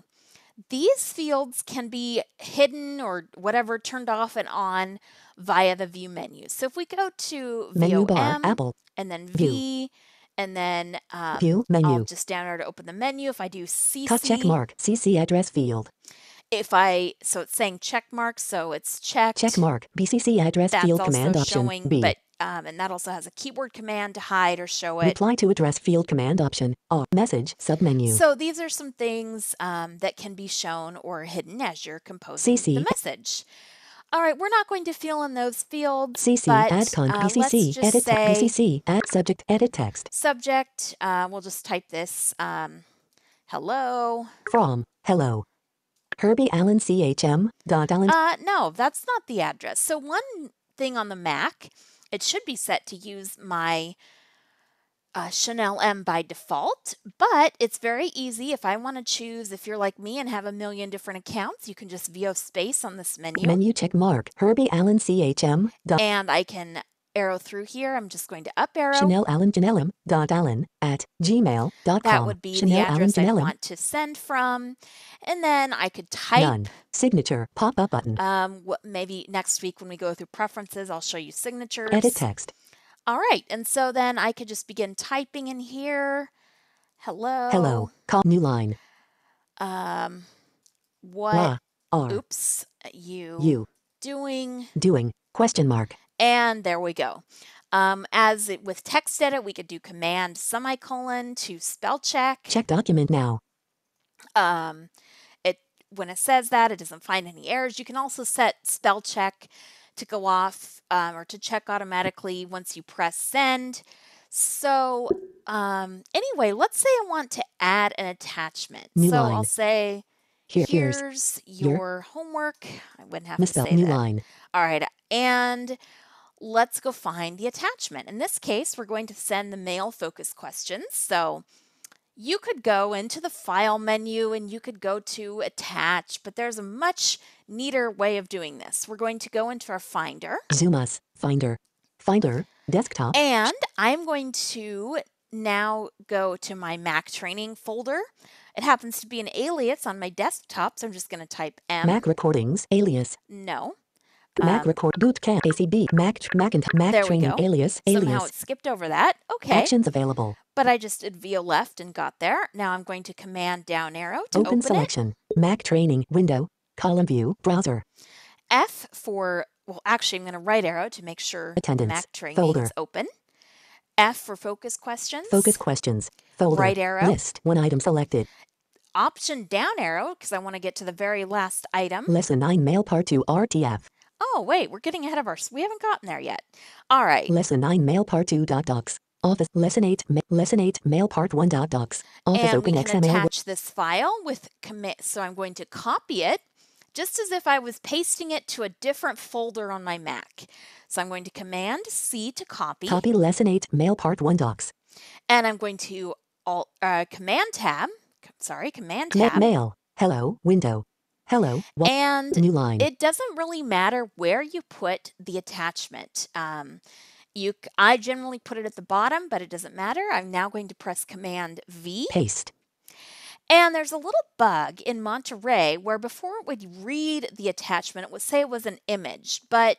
These fields can be hidden or whatever turned off and on via the view menu. So if we go to Menu bar Apple and then View. V and then um, view I'll menu. just down arrow to open the menu. If I do CC, Cut check mark CC address field. If I so it's saying check mark, so it's checked. Check mark BCC address That's field command option showing, B. but um, and that also has a keyword command to hide or show it. Reply to address field command option. O message submenu. So these are some things um, that can be shown or hidden as you're composing the message. All right, we're not going to fill in those fields, CC but add con uh, just edit PCC add subject edit text subject. Uh, we'll just type this. Um, hello. from hello. Herbie Allen CHM dot Allen Uh, no, that's not the address. So one thing on the Mac, it should be set to use my uh, Chanel M by default, but it's very easy. If I want to choose, if you're like me and have a million different accounts, you can just VO space on this menu, menu check mark Herbie Allen CHM dot and I can arrow through here. I'm just going to up arrow. Chanel Allen Janellum dot Allen at gmail dot com. that would be Chanel the Allen address I want to send from, and then I could type. none signature pop up button Um, maybe next week when we go through preferences, I'll show you signatures. edit text All right, and so then I could just begin typing in here. Hello. hello call new line Um, what? la r Oops, you you doing? doing question mark And there we go. Um, as it, with text edit, we could do command semicolon to spell check. check document now Um, it when it says that, it doesn't find any errors. You can also set spell check to go off um, or to check automatically once you press send. So um, anyway, let's say I want to add an attachment. New so line. I'll say here here's here's here. your homework. I wouldn't have to say new that. line All right, and let's go find the attachment. In this case, we're going to send the mail focus questions. So you could go into the file menu and you could go to attach, but there's a much neater way of doing this. We're going to go into our finder zoom us finder finder desktop and I'm going to now go to my Mac training folder. It happens to be an alias on my desktop, so I'm just going to type M. Mac recordings alias No. Mac Um, record bootcamp ACB Mac Mac There we training go. alias Somehow alias it skipped over that. Okay. actions available But I just did VO left and got there. Now I'm going to command down arrow to open, open, it. selection Mac training window column view browser F for, well, actually, I'm going to right arrow to make sure Attendance, Mac training folder. is open. F for focus questions. focus questions folder Right arrow. list one item selected Option down arrow because I want to get to the very last item. lesson 9 mail part 2 RTF Oh, wait, we're getting ahead of our. We haven't gotten there yet. All right. lesson 9 mail part 2 dot docs office lesson 8 ma- lesson 8 mail part 1 dot docs office and open we can XML attach this file with commit. So I'm going to copy it just as if I was pasting it to a different folder on my Mac. So I'm going to Command C to copy, copy lesson 8 mail part 1 docs and I'm going to alt, uh, Command Tab. Sorry, Command Ma- Tab, mail hello window hello and new line it doesn't really matter where you put the attachment. Um, you, I generally put it at the bottom, but it doesn't matter. I'm now going to press Command V. paste And there's a little bug in Monterey where before it would read the attachment, it would say it was an image, but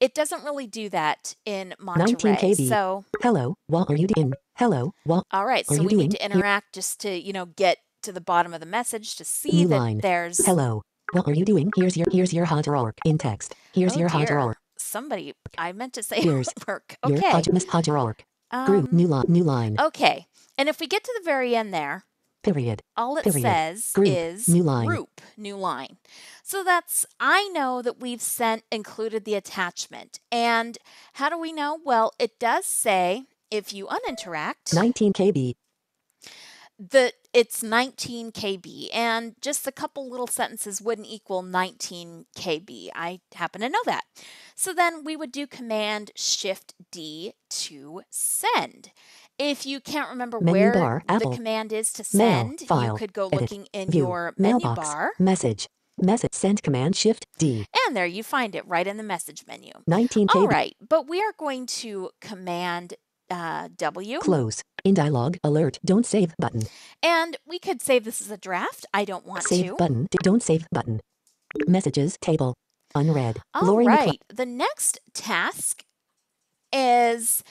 it doesn't really do that in 19 Monterey. KB. So, hello what are you doing hello what all right, so you we need to interact just to, you know, get to the bottom of the message to see New that line. there's hello what are you doing here's your here's your hot work in text here's Oh, your hot dear. somebody. I meant to say [LAUGHS] Here's work. your Okay. hot miss hot work group Um, new line new line okay. And if we get to the very end there, period all it Period. says Group. is New line. group new line so that's i know that we've sent included the attachment and how do we know well it does say if you uninteract 19 kb that it's 19 kb and just a couple little sentences wouldn't equal 19 kb i happen to know that. So then we would do command shift d to send. If you can't remember Menu where bar, the Apple. command is to Mail, send you could go edit, looking in view your menu mailbox bar. message message send command shift d. And there you find it right in the message menu. 19 KB. right but we are going to command uh, w. Close. In dialog alert. Don't save button. And we could save this as a draft. I don't want save to. button. Don't save button. Messages. Table. Unread. All Lori right. The next task is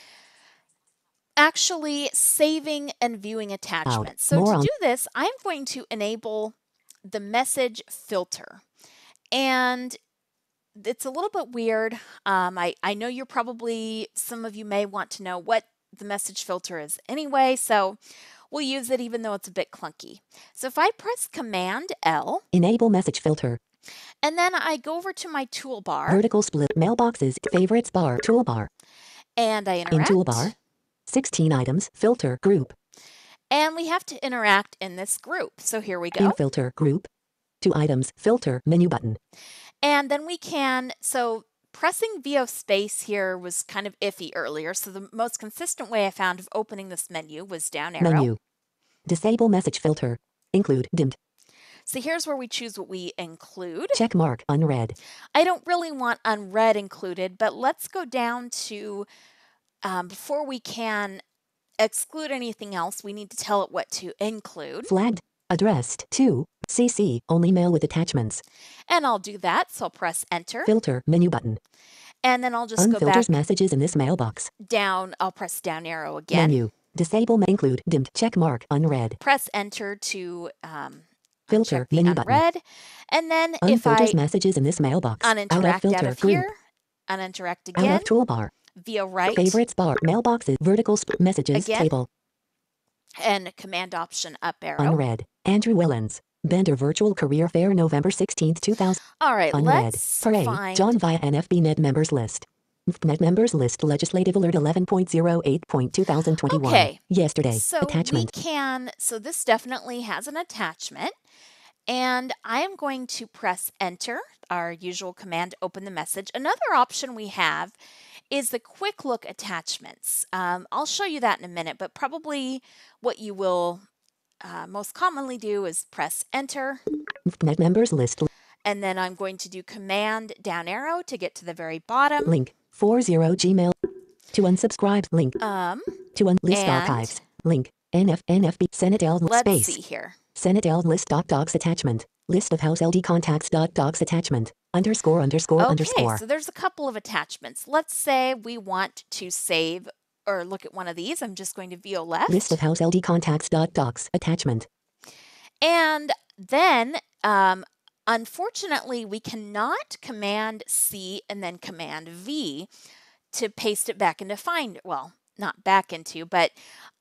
actually saving and viewing attachments. So More to on- do this, I'm going to enable the message filter. And it's a little bit weird. Um, I, I know you're probably, some of you may want to know what the message filter is anyway. So we'll use it even though it's a bit clunky. So if I press Command L, enable message filter And then I go over to my toolbar Vertical split mailboxes favorites bar toolbar. and I In interact. toolbar. 16 items filter group. And we have to interact in this group. So here we In go. filter group. Two items filter menu button. And then we can, so pressing VO space here was kind of iffy earlier. So the most consistent way I found of opening this menu was down arrow. Menu. Disable message filter. Include dimmed. So here's where we choose what we include. Check mark unread. I don't really want unread included, but let's go down to um, before we can exclude anything else, we need to tell it what to include. Flagged. Addressed to CC only mail with attachments. And I'll do that. So I'll press enter. Filter menu button. And then I'll just go back Unfilters messages in this mailbox. down. I'll press down arrow again. Menu. Disable ma- include dimmed check mark unread. Press enter to um, Filter the menu button. unread. And then if I Unfilters messages in this mailbox. Out of uninteract out filter of group. here, uninteract Out of toolbar. via right, Favorites bar. Mailboxes. Vertical messages Again. table. and command option up arrow. Unread. Andrew Willens. Bender Virtual Career Fair November 16th, 2000. All right, Unread. let's Parade. find John via NFB Net members list. Net members list Legislative Alert 11.08.2021. Okay. Yesterday. So Attachment. we can, so this definitely has an attachment. And I am going to press enter, our usual command open the message. Another option we have is the quick look attachments. Um, I'll show you that in a minute, but probably what you will uh, most commonly do is press enter, members list and then I'm going to do command down arrow to get to the very bottom. link 40 Gmail. To unsubscribe link. Um, To unlist archives link. NF NFB Senate L let's space. see here. Senate L list dot docs attachment. List of House LD contacts dot docs attachment. Underscore underscore Okay, underscore. so there's a couple of attachments. Let's say we want to save or look at one of these. I'm just going to VO left. List of House LD contacts dot docs attachment. And then, um, unfortunately, we cannot Command C and then Command V to paste it back into Find. Well, not back into, but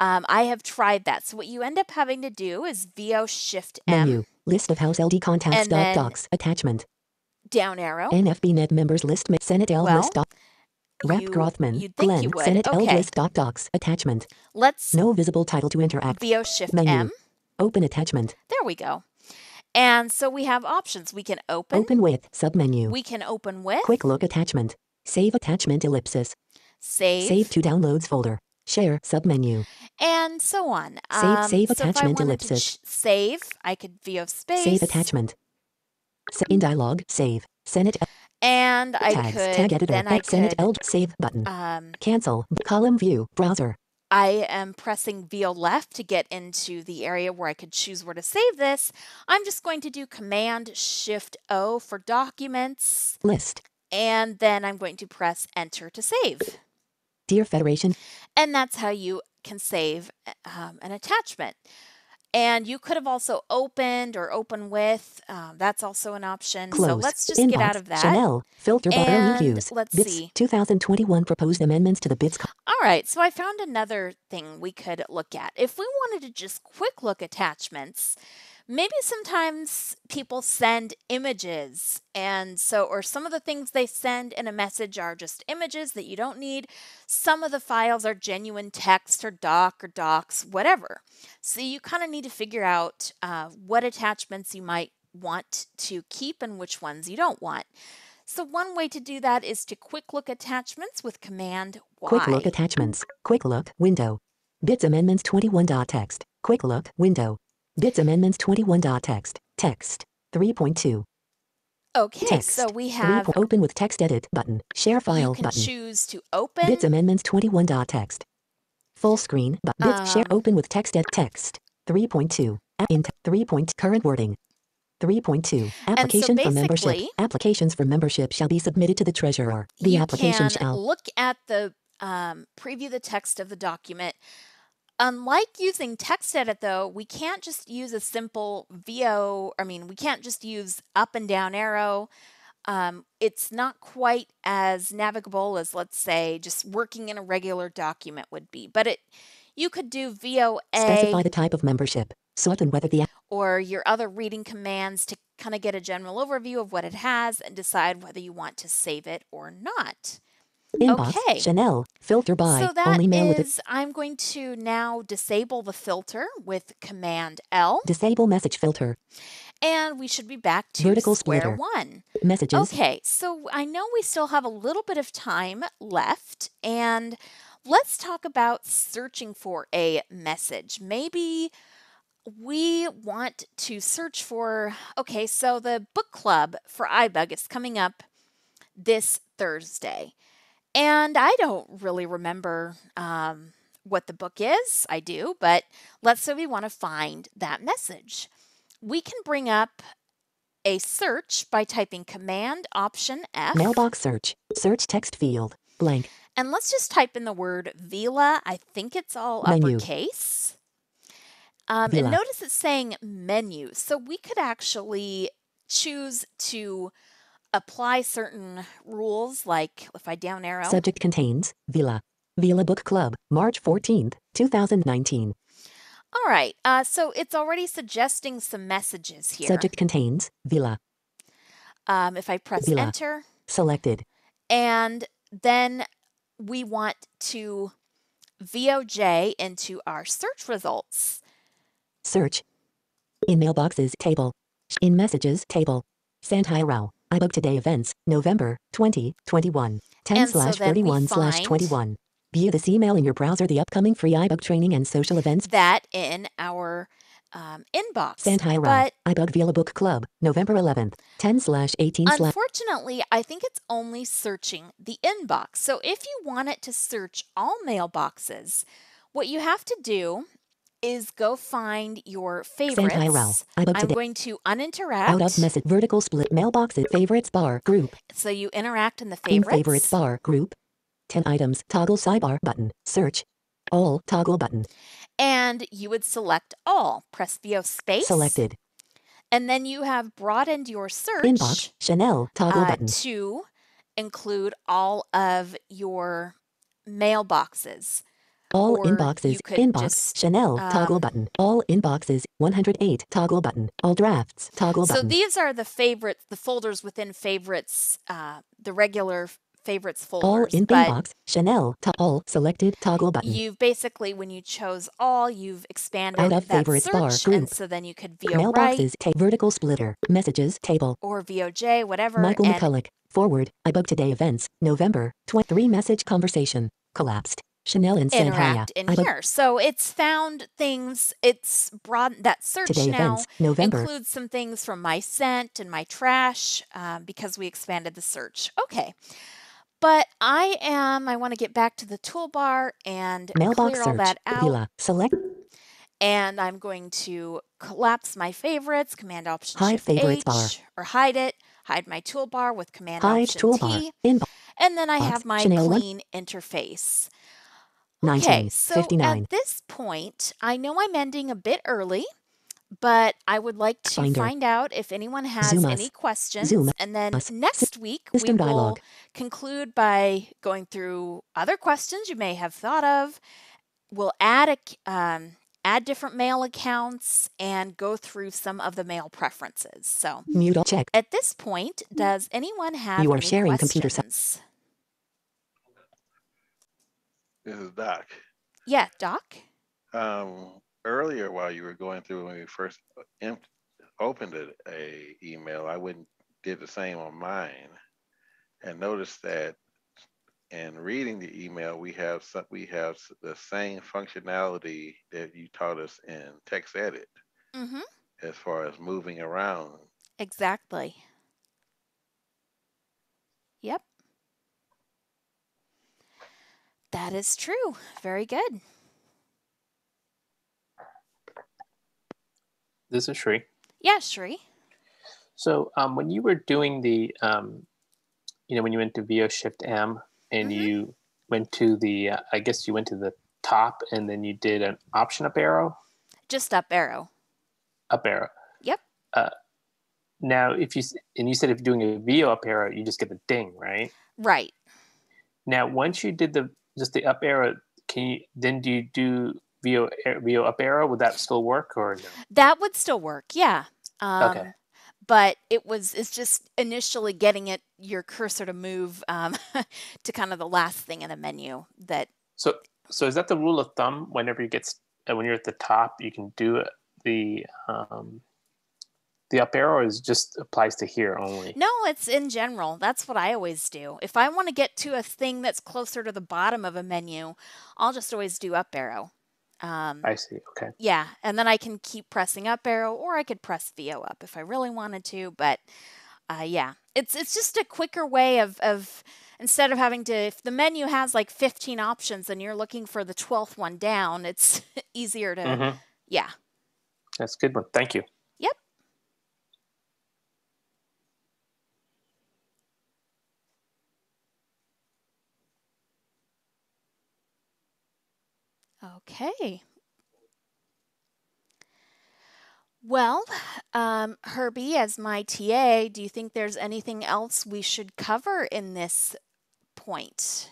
um, I have tried that. So what you end up having to do is VO Shift M Menu. List of House LD contacts dot docs attachment. down arrow. NFB Net members list Senate L Well, list doc. Rep you- Grothman. you'd think Glenn. you would. Senate Okay. list dot docs attachment. Let's No visible title to interact. VO Shift Menu. M. Open attachment. There we go. And so we have options. We can open, Open with submenu. we can open with, Quick look attachment. Save attachment ellipsis. save, Save to downloads folder. Share submenu. and so on. Save- Um, save so attachment ellipsis. save, I could VO space. Save attachment. In dialog, save. Senate And I tags. could, Tag editor. then I could, L save button. um, Cancel. Column view. Browser. I am pressing VO left to get into the area where I could choose where to save this. I'm just going to do Command Shift O for documents, List. and then I'm going to press Enter to save. Dear Federation. And that's how you can save um, an attachment. And you could have also opened or open with. Um, that's also an option. Close. So let's just Inbox. get out of that. Chanel. Filter link And use. let's Bits. see. 2021 proposed amendments to the bits. All right, so I found another thing we could look at. If we wanted to just quick look attachments, maybe sometimes people send images, and so, or some of the things they send in a message are just images that you don't need. Some of the files are genuine text or doc or docs, whatever. So you kind of need to figure out uh, what attachments you might want to keep and which ones you don't want. So one way to do that is to quick look attachments with Command Y. Quick look attachments. Quick look window. Bits amendments 21 dot text. Quick look window. Bits amendments 21 dot text. Text 3.2. Okay, Text. so we 3. have Open with text edit button. Share file you can button. choose to open Bits amendments 21 dot text. Full screen. But bits share Um, open with text edit text 3.2. App in 3. Point, current wording. 3.2. Application for membership. Applications for membership shall be submitted to the treasurer. The application shall look at the um, preview the text of the document. Unlike using text edit though, we can't just use a simple VO, I mean, we can't just use up and down arrow. Um, it's not quite as navigable as let's say just working in a regular document would be, but it you could do VOA specify the type of membership. Sort and whether the or your other reading commands to kind of get a general overview of what it has and decide whether you want to save it or not. Inbox. Okay. Chanel. Filter by. So that Only mail with a is, I'm going to now disable the filter with Command L, disable message filter. and we should be back to Vertical square splitter. one. Messages. Okay, so I know we still have a little bit of time left, and let's talk about searching for a message. Maybe we want to search for, okay, so the book club for iBug is coming up this Thursday. And I don't really remember um, what the book is. I do, but let's say we want to find that message. We can bring up a search by typing Command Option F. Mailbox search. Search text field. Blank. And let's just type in the word Vila. I think it's all Menu. uppercase. Um, and notice it's saying menu. So we could actually choose to apply certain rules, like if I down arrow. Subject contains Villa. Villa Book Club. March 14th, 2019. All right. Uh, so it's already suggesting some messages here. Subject contains Villa. Um, if I press Vila. enter, Selected. and then we want to VOJ into our search results. Search. In mailboxes table. In messages table. Santai Rao. iBUG Today Events. November 2021. 10 And so slash then we 31 slash find- 21. View this email in your browser. The upcoming free iBUG training and social events. that in our um, inbox. But iBUG Villa Book Club. November 11th. 10 slash 18 slash. unfortunately, I think it's only searching the inbox. So if you want it to search all mailboxes, what you have to do is go find your favorites. I'm going to uninteract. Out of message. Vertical split. Mailboxes. Favorites bar. Group. so you interact in the In favorites. favorites bar. Group. 10 items. Toggle sidebar button. Search. All. Toggle button. and you would select all. Press VO space. Selected. And then you have broadened your search. Inbox. Chanel. Toggle uh, button. to include all of your mailboxes. All inboxes. Inbox. just, Chanel. Toggle um, button. All inboxes. 108. Toggle button. All drafts. Toggle So button. So these are the favorites, the folders within favorites, uh, the regular favorites all folders. in but inbox. Chanel. To- all selected. Toggle button. you've basically, when you chose all, you've expanded Out of that favorites search, bar, and group. so then you could right Mailboxes. Ta- vertical splitter. Messages. Table. or VOJ, whatever. Michael and McCulloch. Forward. iBUG Today Events. November. 23 message conversation. Collapsed. Chanel and interact in iBUG here. So it's found things, it's broad that search Today now Events. November. includes some things from my scent and my trash um, because we expanded the search. Okay. But I am, I want to get back to the toolbar and Mailbox clear all search. that out. Select. And I'm going to collapse my favorites, Command Option Hide Shift favorites H, bar. or hide it, hide my toolbar with Command Hide Option toolbar. T, Inbox. and then I box, have my Chanel one- clean interface. 19. Okay, so 59. at this point, I know I'm ending a bit early, but I would like to Finder. find out if anyone has Zoom us. any questions. Zoom and then us. next week, we System will conclude by going through other questions you may have thought of. We'll add a, um, add different mail accounts and go through some of the mail preferences. So Mute all check. at this point, does anyone have You are any sharing computer questions? This is Doc. Yeah, Doc. Um, earlier, while you were going through when we first em- opened it, a email, I went did the same on mine, and noticed that in reading the email, we have some, we have the same functionality that you taught us in text edit, Mm-hmm. as far as moving around. Exactly. Yep. That is true. Very good. This is Shri. Yeah, Shri. So um, when you were doing the, um, you know, when you went to VO Shift M and Mhm. you went to the, uh, I guess you went to the top and then you did an option up arrow, Just up arrow. up arrow. Yep. Uh, now, if you and you said if you're doing a VO up arrow, you just get the ding, right? Right. Now, once you did the just the up arrow, can you then do you do VO VO up arrow? Would that still work or no? That would still work. Yeah. Um, Okay. but it was it's just initially getting it your cursor to move um, [LAUGHS] to kind of the last thing in the menu that So, so is that the rule of thumb? Whenever you get, uh, when you're at the top, you can do the um, the up arrow, is just applies to here only? no it's in general that's what i always do if i want to get to a thing that's closer to the bottom of a menu i'll just always do up arrow um, I see. Okay. yeah and then i can keep pressing up arrow or i could press vo up if i really wanted to but uh, yeah it's it's just a quicker way of of instead of having to if the menu has like 15 options and you're looking for the 12th one down it's [LAUGHS] easier to Mhm. yeah That's a good one. Thank you. Yep. Okay. Well, um, Herbie, as my TA, do you think there's anything else we should cover in this point?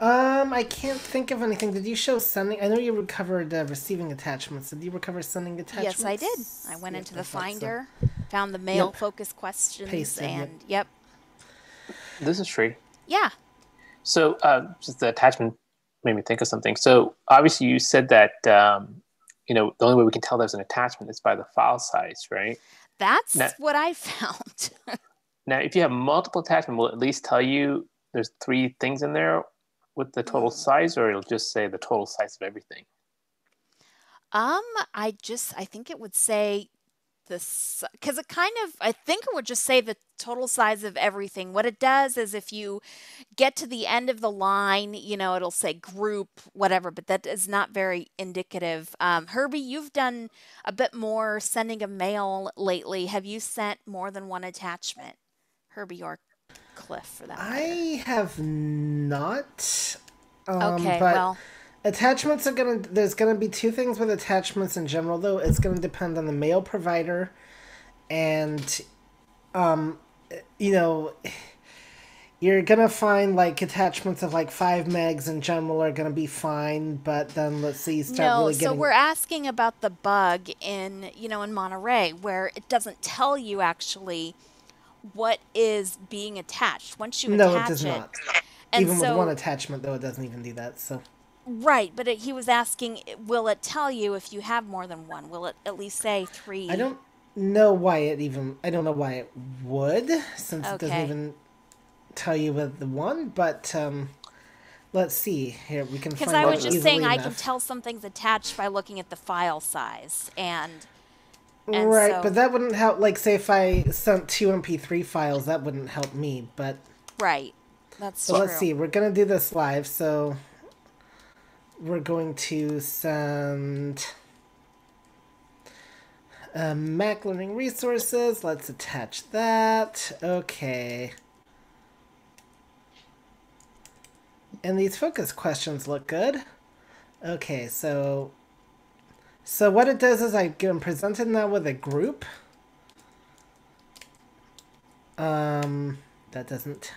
Um, I can't think of anything. Did you show sending? I know you recovered uh, receiving attachments. Did you recover sending attachments? Yes, I did. I went Yep, into the I thought so. Finder, found the mail focus questions, Pasted, yep. and yep. This is free. yeah. So, uh, just the attachment made me think of something. So, obviously, you said that um, you know the only way we can tell there's an attachment is by the file size, right? That's Now- what I found. [LAUGHS] Now, if you have multiple attachment, will it at least tell you there's three things in there with the total Mm. size, or it'll just say the total size of everything? um, I just I think it would say this because it kind of I think it would just say the total size of everything. What it does is if you get to the end of the line, you know, it'll say group whatever, but that is not very indicative. Um, Herbie, you've done a bit more sending of mail lately. Have you sent more than one attachment, Herbie or Cliff, for that matter? I have not. Um, okay, but well. Attachments are gonna. There's gonna be two things with attachments in general, though. It's gonna depend on the mail provider, and, um, you know, you're gonna find like attachments of like five megs in general are gonna be fine, but then let's see, start No, really so we're asking about the bug in, you know, in Monterey where it doesn't tell you actually what is being attached once you attach it. no, it does not. And even so, with one attachment, though, it doesn't even do that. So. Right, but it, he was asking, will it tell you if you have more than one? Will it at least say three? I don't know why it even. I don't know why it would, since it doesn't even tell you with the one. But um, let's see here. We can Because find I was just saying I can tell something's attached by looking at the file size. And, and right, so- but that wouldn't help. Like, say if I sent two MP3 files, that wouldn't help me. But right, that's so true. let's see. We're gonna do this live, so we're going to send. Uh, Mac Learning Resources. Let's attach that. Okay. And these focus questions look good. Okay, so so what it does is I get presented now with a group. Um, that doesn't.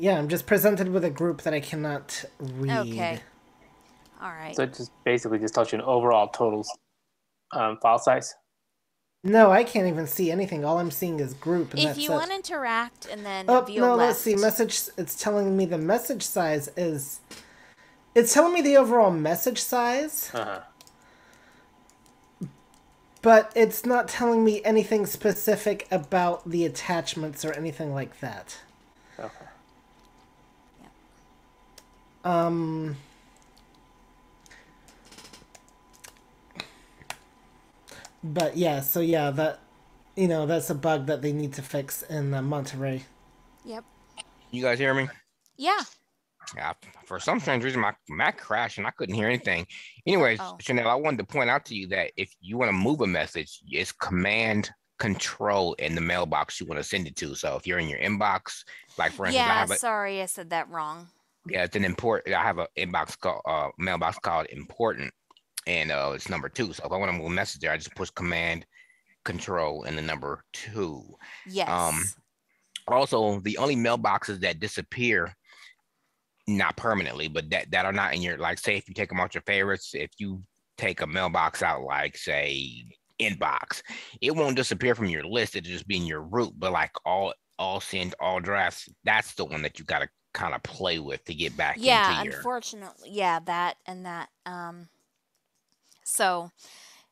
Yeah, I'm just presented with a group that I cannot read. Okay. All right. So it just basically just tells you an overall total um, file size. No, I can't even see anything. All I'm seeing is group, and if that's you want to interact and then Oh view no, left. let's see. Message. It's telling me the message size is. It's telling me the overall message size, Uh-huh. but it's not telling me anything specific about the attachments or anything like that. Okay. Um. But yeah, so yeah, that you know that's a bug that they need to fix in uh, Monterey. Yep. You guys hear me? Yeah. Yeah. For some strange reason, my Mac crashed and I couldn't hear anything. Anyways, Uh-oh. Chanel, I wanted to point out to you that if you want to move a message, it's Command Control in the mailbox you want to send it to. So if you're in your inbox, like for instance, Yeah. Sorry, I said that wrong. Yeah, it's an important. I have an inbox called uh, mailbox called important, and uh, it's number two. So if I want to move a message there, I just push Command Control and the number two. Yes. Um, also the only mailboxes that disappear not permanently but that that are not in your like say if you take them out your favorites if you take a mailbox out, like say inbox, it won't disappear from your list. It'll just be in your root. But like all all send, all drafts, that's the one that you got to kind of play with to get back Yeah, into your. unfortunately, yeah, that and that. Um, so,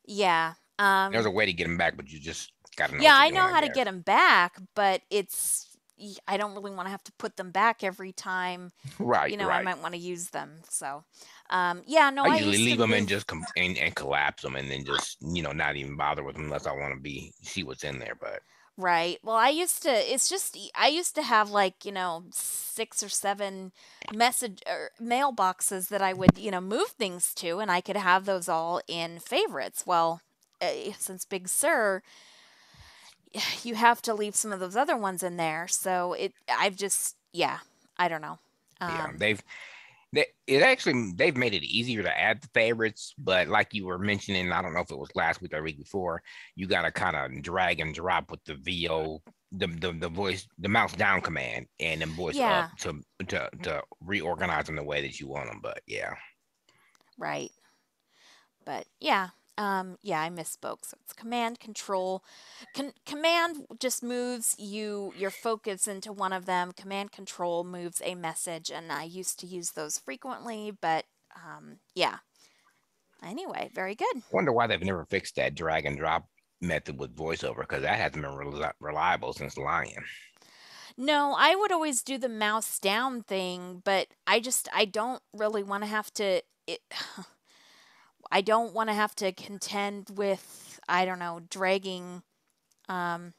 yeah, um, There's a way to get them back, but you just got to know. yeah, I know how to get them back, but it's I don't really want to have to put them back every time. Right, You know, right. I might want to use them. So, um, yeah, no, I I usually leave them and just com- and, and collapse them, and then just you know not even bother with them unless I want to be see what's in there. But Right. Well, I used to, it's just, I used to have like, you know, six or seven message or mailboxes that I would, you know, move things to, and I could have those all in favorites. Well, uh, since Big Sur, [SIGHS] you have to leave some of those other ones in there. So it, I've just, yeah, I don't know. yeah, Um, they've they it actually they've made it easier to add the favorites. But like you were mentioning, I don't know if it was last week or week before, you got to kind of drag and drop with the VO. The, the, the voice the mouse down command and then voice Yeah. up to to to reorganize them the way that you want them but yeah Right. But yeah, um, yeah, I misspoke. So it's command control. Con- command just moves you your focus into one of them. Command control moves a message, and I used to use those frequently. But um, yeah. Anyway, very good. wonder why they've never fixed that drag and drop method with voiceover because that hasn't been reli- reliable since lion No, I would always do the mouse down thing, but I just I don't really want to have to it [SIGHS] I don't want to have to contend with I don't know, dragging um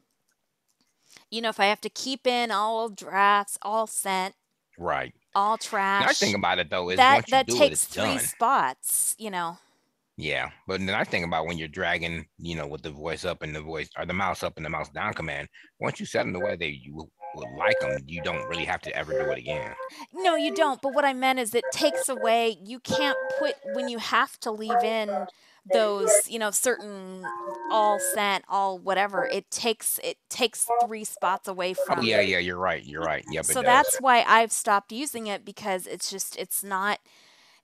you know, if I have to keep in all drafts, all sent, right all trash. nice thing about it though is that that do it takes it's three done spots, you know. Yeah, but then I think about when you're dragging, you know, with the voice up and the voice or the mouse up and the mouse down command, once you set them the way they you would- like them, you don't really have to ever do it again. No, you don't. But what I meant is it takes away, you can't put, when you have to leave in those, you know, certain all sent, all whatever, it takes, it takes three spots away oh, from Oh yeah, yeah, you're right. You're right. Yep, So that's why I've stopped using it because it's just, it's not,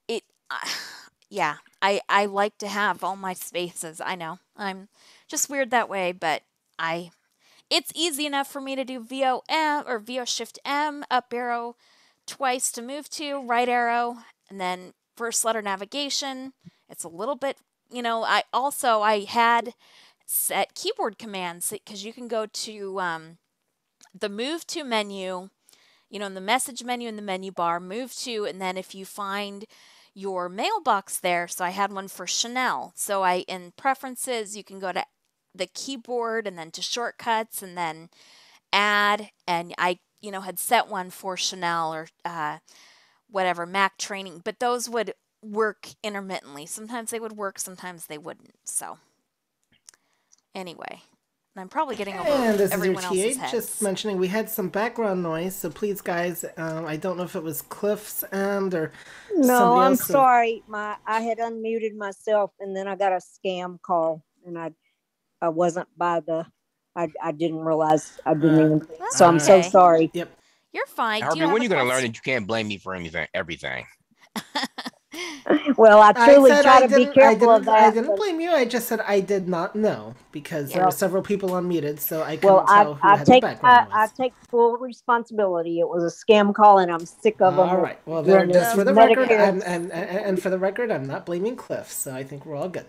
it, [SIGHS] yeah, I, I like to have all my spaces. I know I'm just weird that way, but I, it's easy enough for me to do VOM or VO Shift M, up arrow twice to move to, right arrow, and then first letter navigation. It's a little bit, you know, I also, I had set keyboard commands because you can go to um, the move to menu, you know, in the message menu in the menu bar, move to, and then if you find your mailbox there, so I had one for Chanel. So I, in preferences, you can go to the keyboard and then to shortcuts and then add and I you know had set one for Chanel or uh, whatever Mac training but those would work intermittently sometimes they would work sometimes they wouldn't so anyway and I'm probably getting over And this is your everyone else's TA. Just mentioning we had some background noise, so please, guys, um, I don't know if it was Cliff's end or No, I'm else. so- sorry. My I had unmuted myself and then I got a scam call and I I wasn't by the I, I didn't realize I didn't Uh, even That's so I'm so okay. sorry. Yep. You're fine. Do Herbie, you have when a you gonna learn that you can't blame me for anything everything? [LAUGHS] Well, I truly I try I to be didn't, I careful didn't, of I didn't but- blame you. I just said I did not know because there were several people unmuted, so I couldn't well, I, tell who I had take the I, background I take full responsibility. It was a scam call, and I'm sick of them. All right. Well, there, doing just for the record, Medicare. and, and, and, and for the record, I'm not blaming Cliff, so I think we're all good.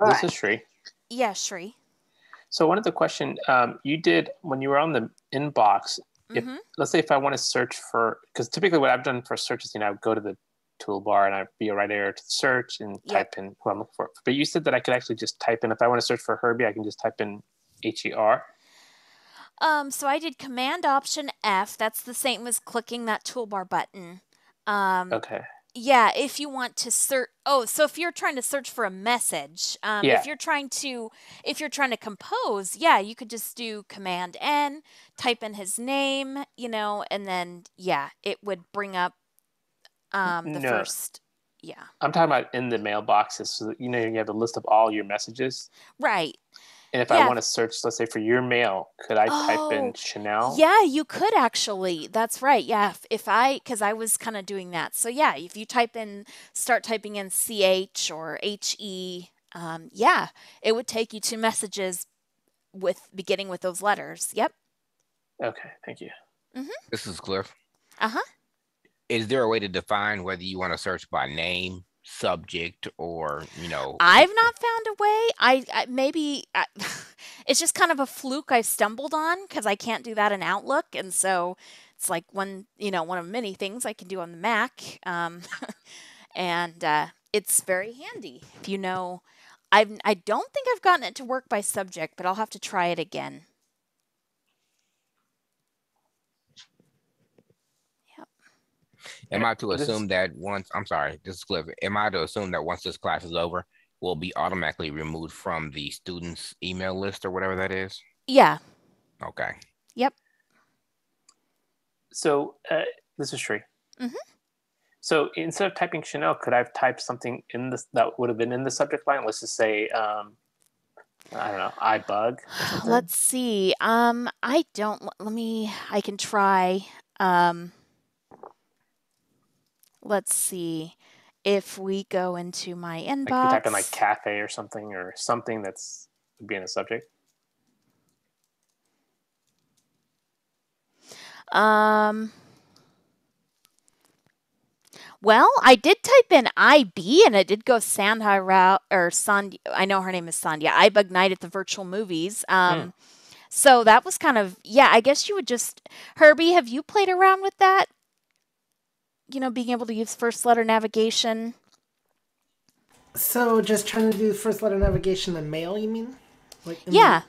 All this right. is Shri. Yeah, Shri. So one of the question um, you did when you were on the inbox, if Mhm. let's say if I want to search for, because typically what I've done for searches, you know, I would go to the toolbar and I'd be a right arrow to search and Yep. type in who I'm looking for. But you said that I could actually just type in if I want to search for Herbie, I can just type in H E R. Um, so I did Command Option F. That's the same as clicking that toolbar button. Um, Okay. Yeah, if you want to search. Oh, so if you're trying to search for a message, um, Yeah. if you're trying to, if you're trying to compose, yeah, you could just do Command N, type in his name, you know, and then yeah, it would bring up um the No. first. Yeah, I'm talking about in the mailboxes. So that, you know, you have a list of all your messages. right. And if Yeah. I want to search, let's say for your mail, could I type Oh, in Chanel? Yeah, you could actually. That's right. Yeah, if, if I, because I was kind of doing that. So yeah, if you type in, start typing in CH or HE, um, yeah, it would take you to messages with beginning with those letters. Yep. Okay, thank you. This is Cliff. Uh huh. Is there a way to define whether you want to search by name, subject, or you know? I've not found a way. I, I maybe I, [LAUGHS] it's just kind of a fluke i've stumbled on because I can't do that in Outlook, and so it's like one you know one of many things I can do on the Mac, um, [LAUGHS] and uh, it's very handy if you know. I've I don't think I've gotten it to work by subject, but I'll have to try it again. Am I to This- assume that once I'm sorry, this is Cliff. Am I to assume that once this class is over, we'll be automatically removed from the students' email list or whatever that is? Yeah. Okay. Yep. So uh, this is Shree. Mhm. So instead of typing Chanel, could I have typed something in this that would have been in the subject line? Let's just say, um, I don't know, iBUG. Let's see. Um, I don't. Let me. I can try. Um, let's see if we go into my Like inbox. you type in like cafe or something or something that's would be in the subject. Um. Well, I did type in IB and it did go Sandhigh Route or Sand. I know her name is Sandhya. iBUG Night at the Virtual Movies. Um, so that was kind of yeah. I guess you would just Herbie. Have you played around with that? You know, being able to use first letter navigation. So just trying to do first letter navigation in mail, you mean? Like in the- Yeah.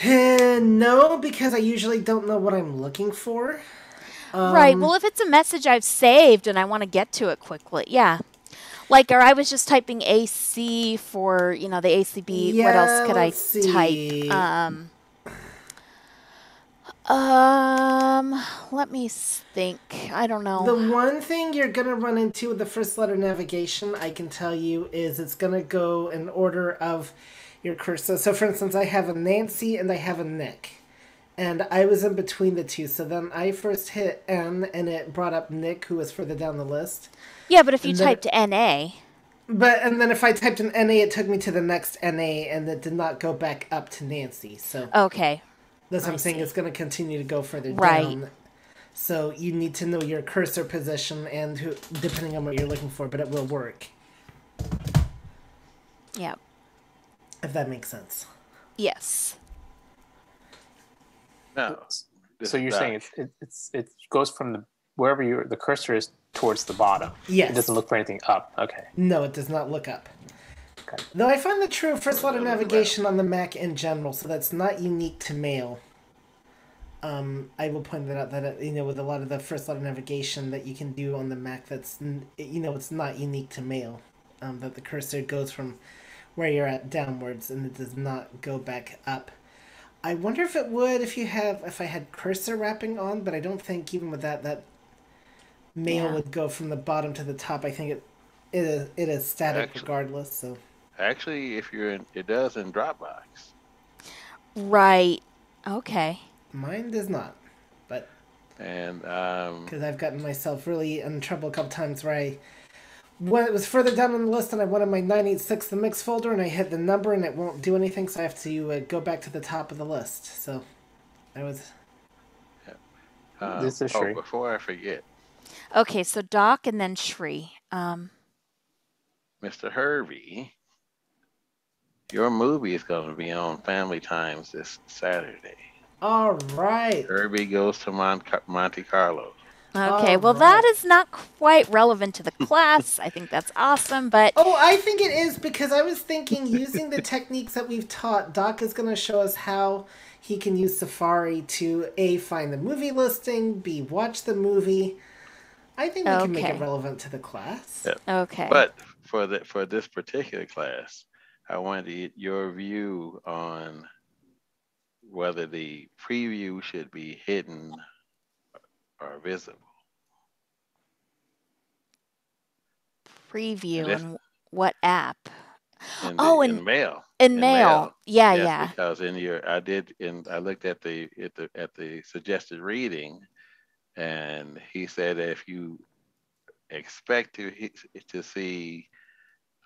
Eh, no, because I usually don't know what I'm looking for. Right. Um, Well, if it's a message I've saved and I want to get to it quickly, yeah. Like, or I was just typing AC for, you know, the ACB. what else could I see. type? Um, um, let me think. I don't know. The one thing you're gonna run into with the first letter navigation, I can tell you, is it's gonna go in order of your cursor. So, for instance, I have a Nancy and I have a Nick, and I was in between the two. So then I first hit N, and it brought up Nick, who was further down the list. yeah, but if you and then- typed NA, But and then if I typed in NA, it took me to the next NA, and it did not go back up to Nancy. So okay. That's what I I'm saying. see. It's going to continue to go further Right. down. So you need to know your cursor position and who, depending on what you're looking for, but it will work Yeah. if that makes sense. Yes. No. so you're Doc. saying it's it, it's it goes from the wherever your the cursor is towards the bottom. Yes. It doesn't look for anything up. Okay. No, it does not look up. Okay. Though I find that true of first letter navigation on the Mac in general, so that's not unique to mail. Um, I will point that out that uh, you know with a lot of the first letter navigation that you can do on the Mac, that's you know it's not unique to mail. Um, that the cursor goes from where you're at downwards and it does not go back up. I wonder if it would if you have if I had cursor wrapping on, but I don't think even with that that mail Yeah. would go from the bottom to the top. I think it it is it is static regardless. So Actually, if you're in, it does in Dropbox. Right. Okay. mine does not, but And um, because I've gotten myself really in trouble a couple times where I when it was further down on the list and I wanted my 986 the mix folder and I hit the number and it won't do anything, so I have to uh, go back to the top of the list. So I was um, This is oh, before I forget, Okay. So Doc and then Shri. Um, Mr. Herbie, your movie is going to be on Family Times this Saturday. all right. Herbie goes to Mon- Monte Carlo. okay. All well, that right. is not quite relevant to the class. I think that's awesome, but Oh, I think it is because I was thinking using the techniques that we've taught, Doc is going to show us how he can use Safari to A, find the movie listing, B, watch the movie. I think we can make it relevant to the class. Yeah. okay. But for the for this particular class, I wanted to get your view on whether the preview should be hidden or visible. preview And what app? in the, Oh, in in- mail. In, in mail. mail. Yeah, Yes, yeah. Because in your, I did, and I looked at the at the at the suggested reading, and he said if you expect to to see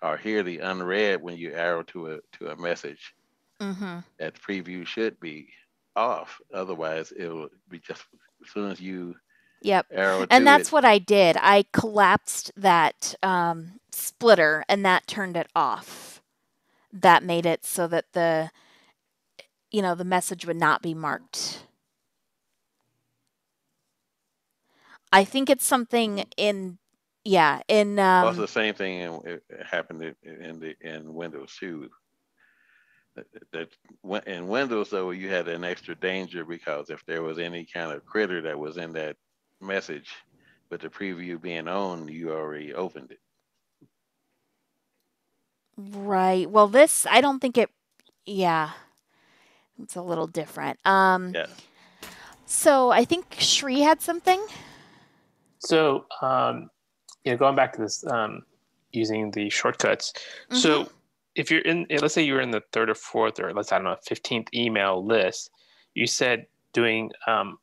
or hear the unread when you arrow to a to a message, Mm-hmm. that preview should be off. Otherwise, it will be just as soon as you Yep. arrow to And that's it. what I did. I collapsed that um, splitter and that turned it off. That made it so that the, you know, the message would not be marked. I think it's something in, yeah, in, Well, it's um, the same thing in, it happened in, in the in Windows too. That, that when- in Windows though, you had an extra danger because if there was any kind of critter that was in that message, with the preview being on, you already opened it. right. Well, this, I don't think it, yeah, it's a little different. Um, Yeah. so I think Shri had something. So, um, you know, going back to this, um, using the shortcuts. So, if you're in, let's say you're in the third or fourth, or let's I don't know, fifteenth email list, you said doing um,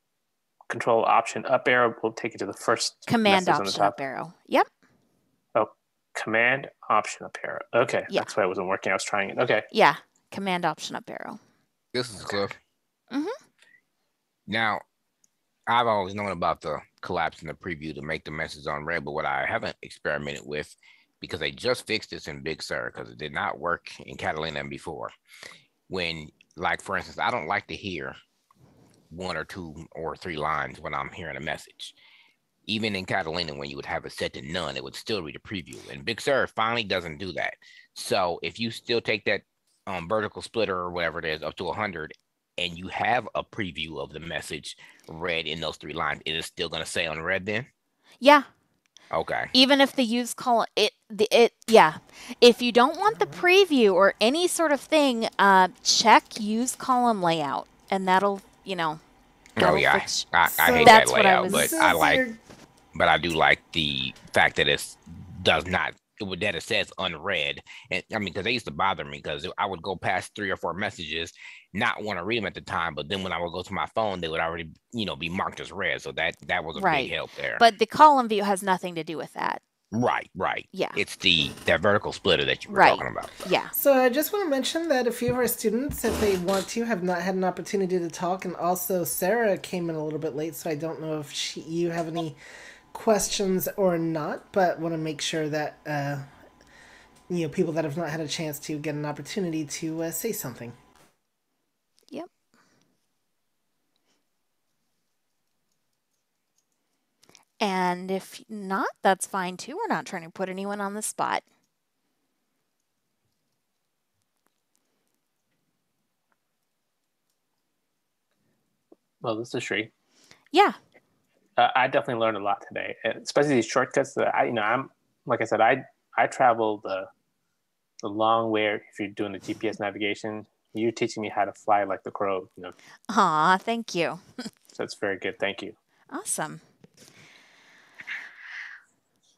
Control Option Up arrow will take you to the first Command message on the option top. up arrow. Yep. Oh, command Option Up arrow. Okay, Yeah. that's why it wasn't working. I was trying it. Okay. Yeah. Command option up arrow. This is Cliff. Mhm. Now, I've always known about the collapse in the preview to make the message on red, but what I haven't experimented with, because they just fixed this in Big Sur, because it did not work in Catalina before. When, like, for instance, I don't like to hear one or two or three lines when I'm hearing a message. Even in Catalina, when you would have it set to none, it would still read a preview. And Big Sur finally doesn't do that. So if you still take that um, vertical splitter or whatever it is up to 100 and you have a preview of the message read in those three lines, it is still going to say on red then? Yeah. Okay. Even if the use column it the it yeah. If you don't want the preview or any sort of thing, uh, check use column layout, and that'll you know. Oh that'll yeah, fix- I, I So- hate that what I layout, was- but So I like, you're- but I do like the fact that it does not it would that it says unread, and I mean because they used to bother me because I would go past three or four messages, not want to read them at the time, but then when I would go to my phone, they would already you know be marked as read, so that that was a Right. big help there. But the column view has nothing to do with that. right, right, Yeah. it's the that vertical splitter that you were Right. talking about. Yeah. So I just want to mention that a few of our students, if they want to, have not had an opportunity to talk, and also Sarah came in a little bit late, so I don't know if she, you have any questions or not, but want to make sure that uh, you know people that have not had a chance to get an opportunity to uh, say something. Yep. And if not, that's fine too. We're not trying to put anyone on the spot. Well, this is Shri. Yeah. Uh, I definitely learned a lot today, especially these shortcuts. That I, you know, I'm like I said, I I travel the the long way. If you're doing the GPS navigation, you're teaching me how to fly like the crow. You know, Aw, thank you. [LAUGHS] so it's very good. Thank you. Awesome.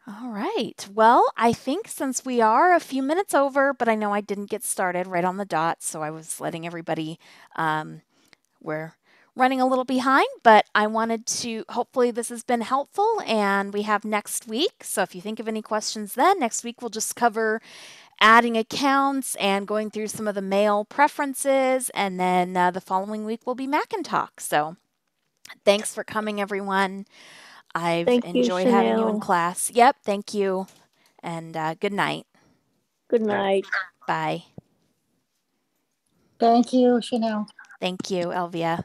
All right. Well, I think since we are a few minutes over, but I know I didn't get started right on the dot, so I was letting everybody, um, we're running a little behind, but I wanted to, hopefully, this has been helpful, and we have next week. So if you think of any questions then, next week we'll just cover adding accounts and going through some of the mail preferences, and then uh, the following week will be Macintalk. So thanks for coming, everyone. I've Thank you, enjoyed having you in class. Yep, thank you. And uh, good night. Good night. Bye. Thank you, Chanel. Thank you, Elvia.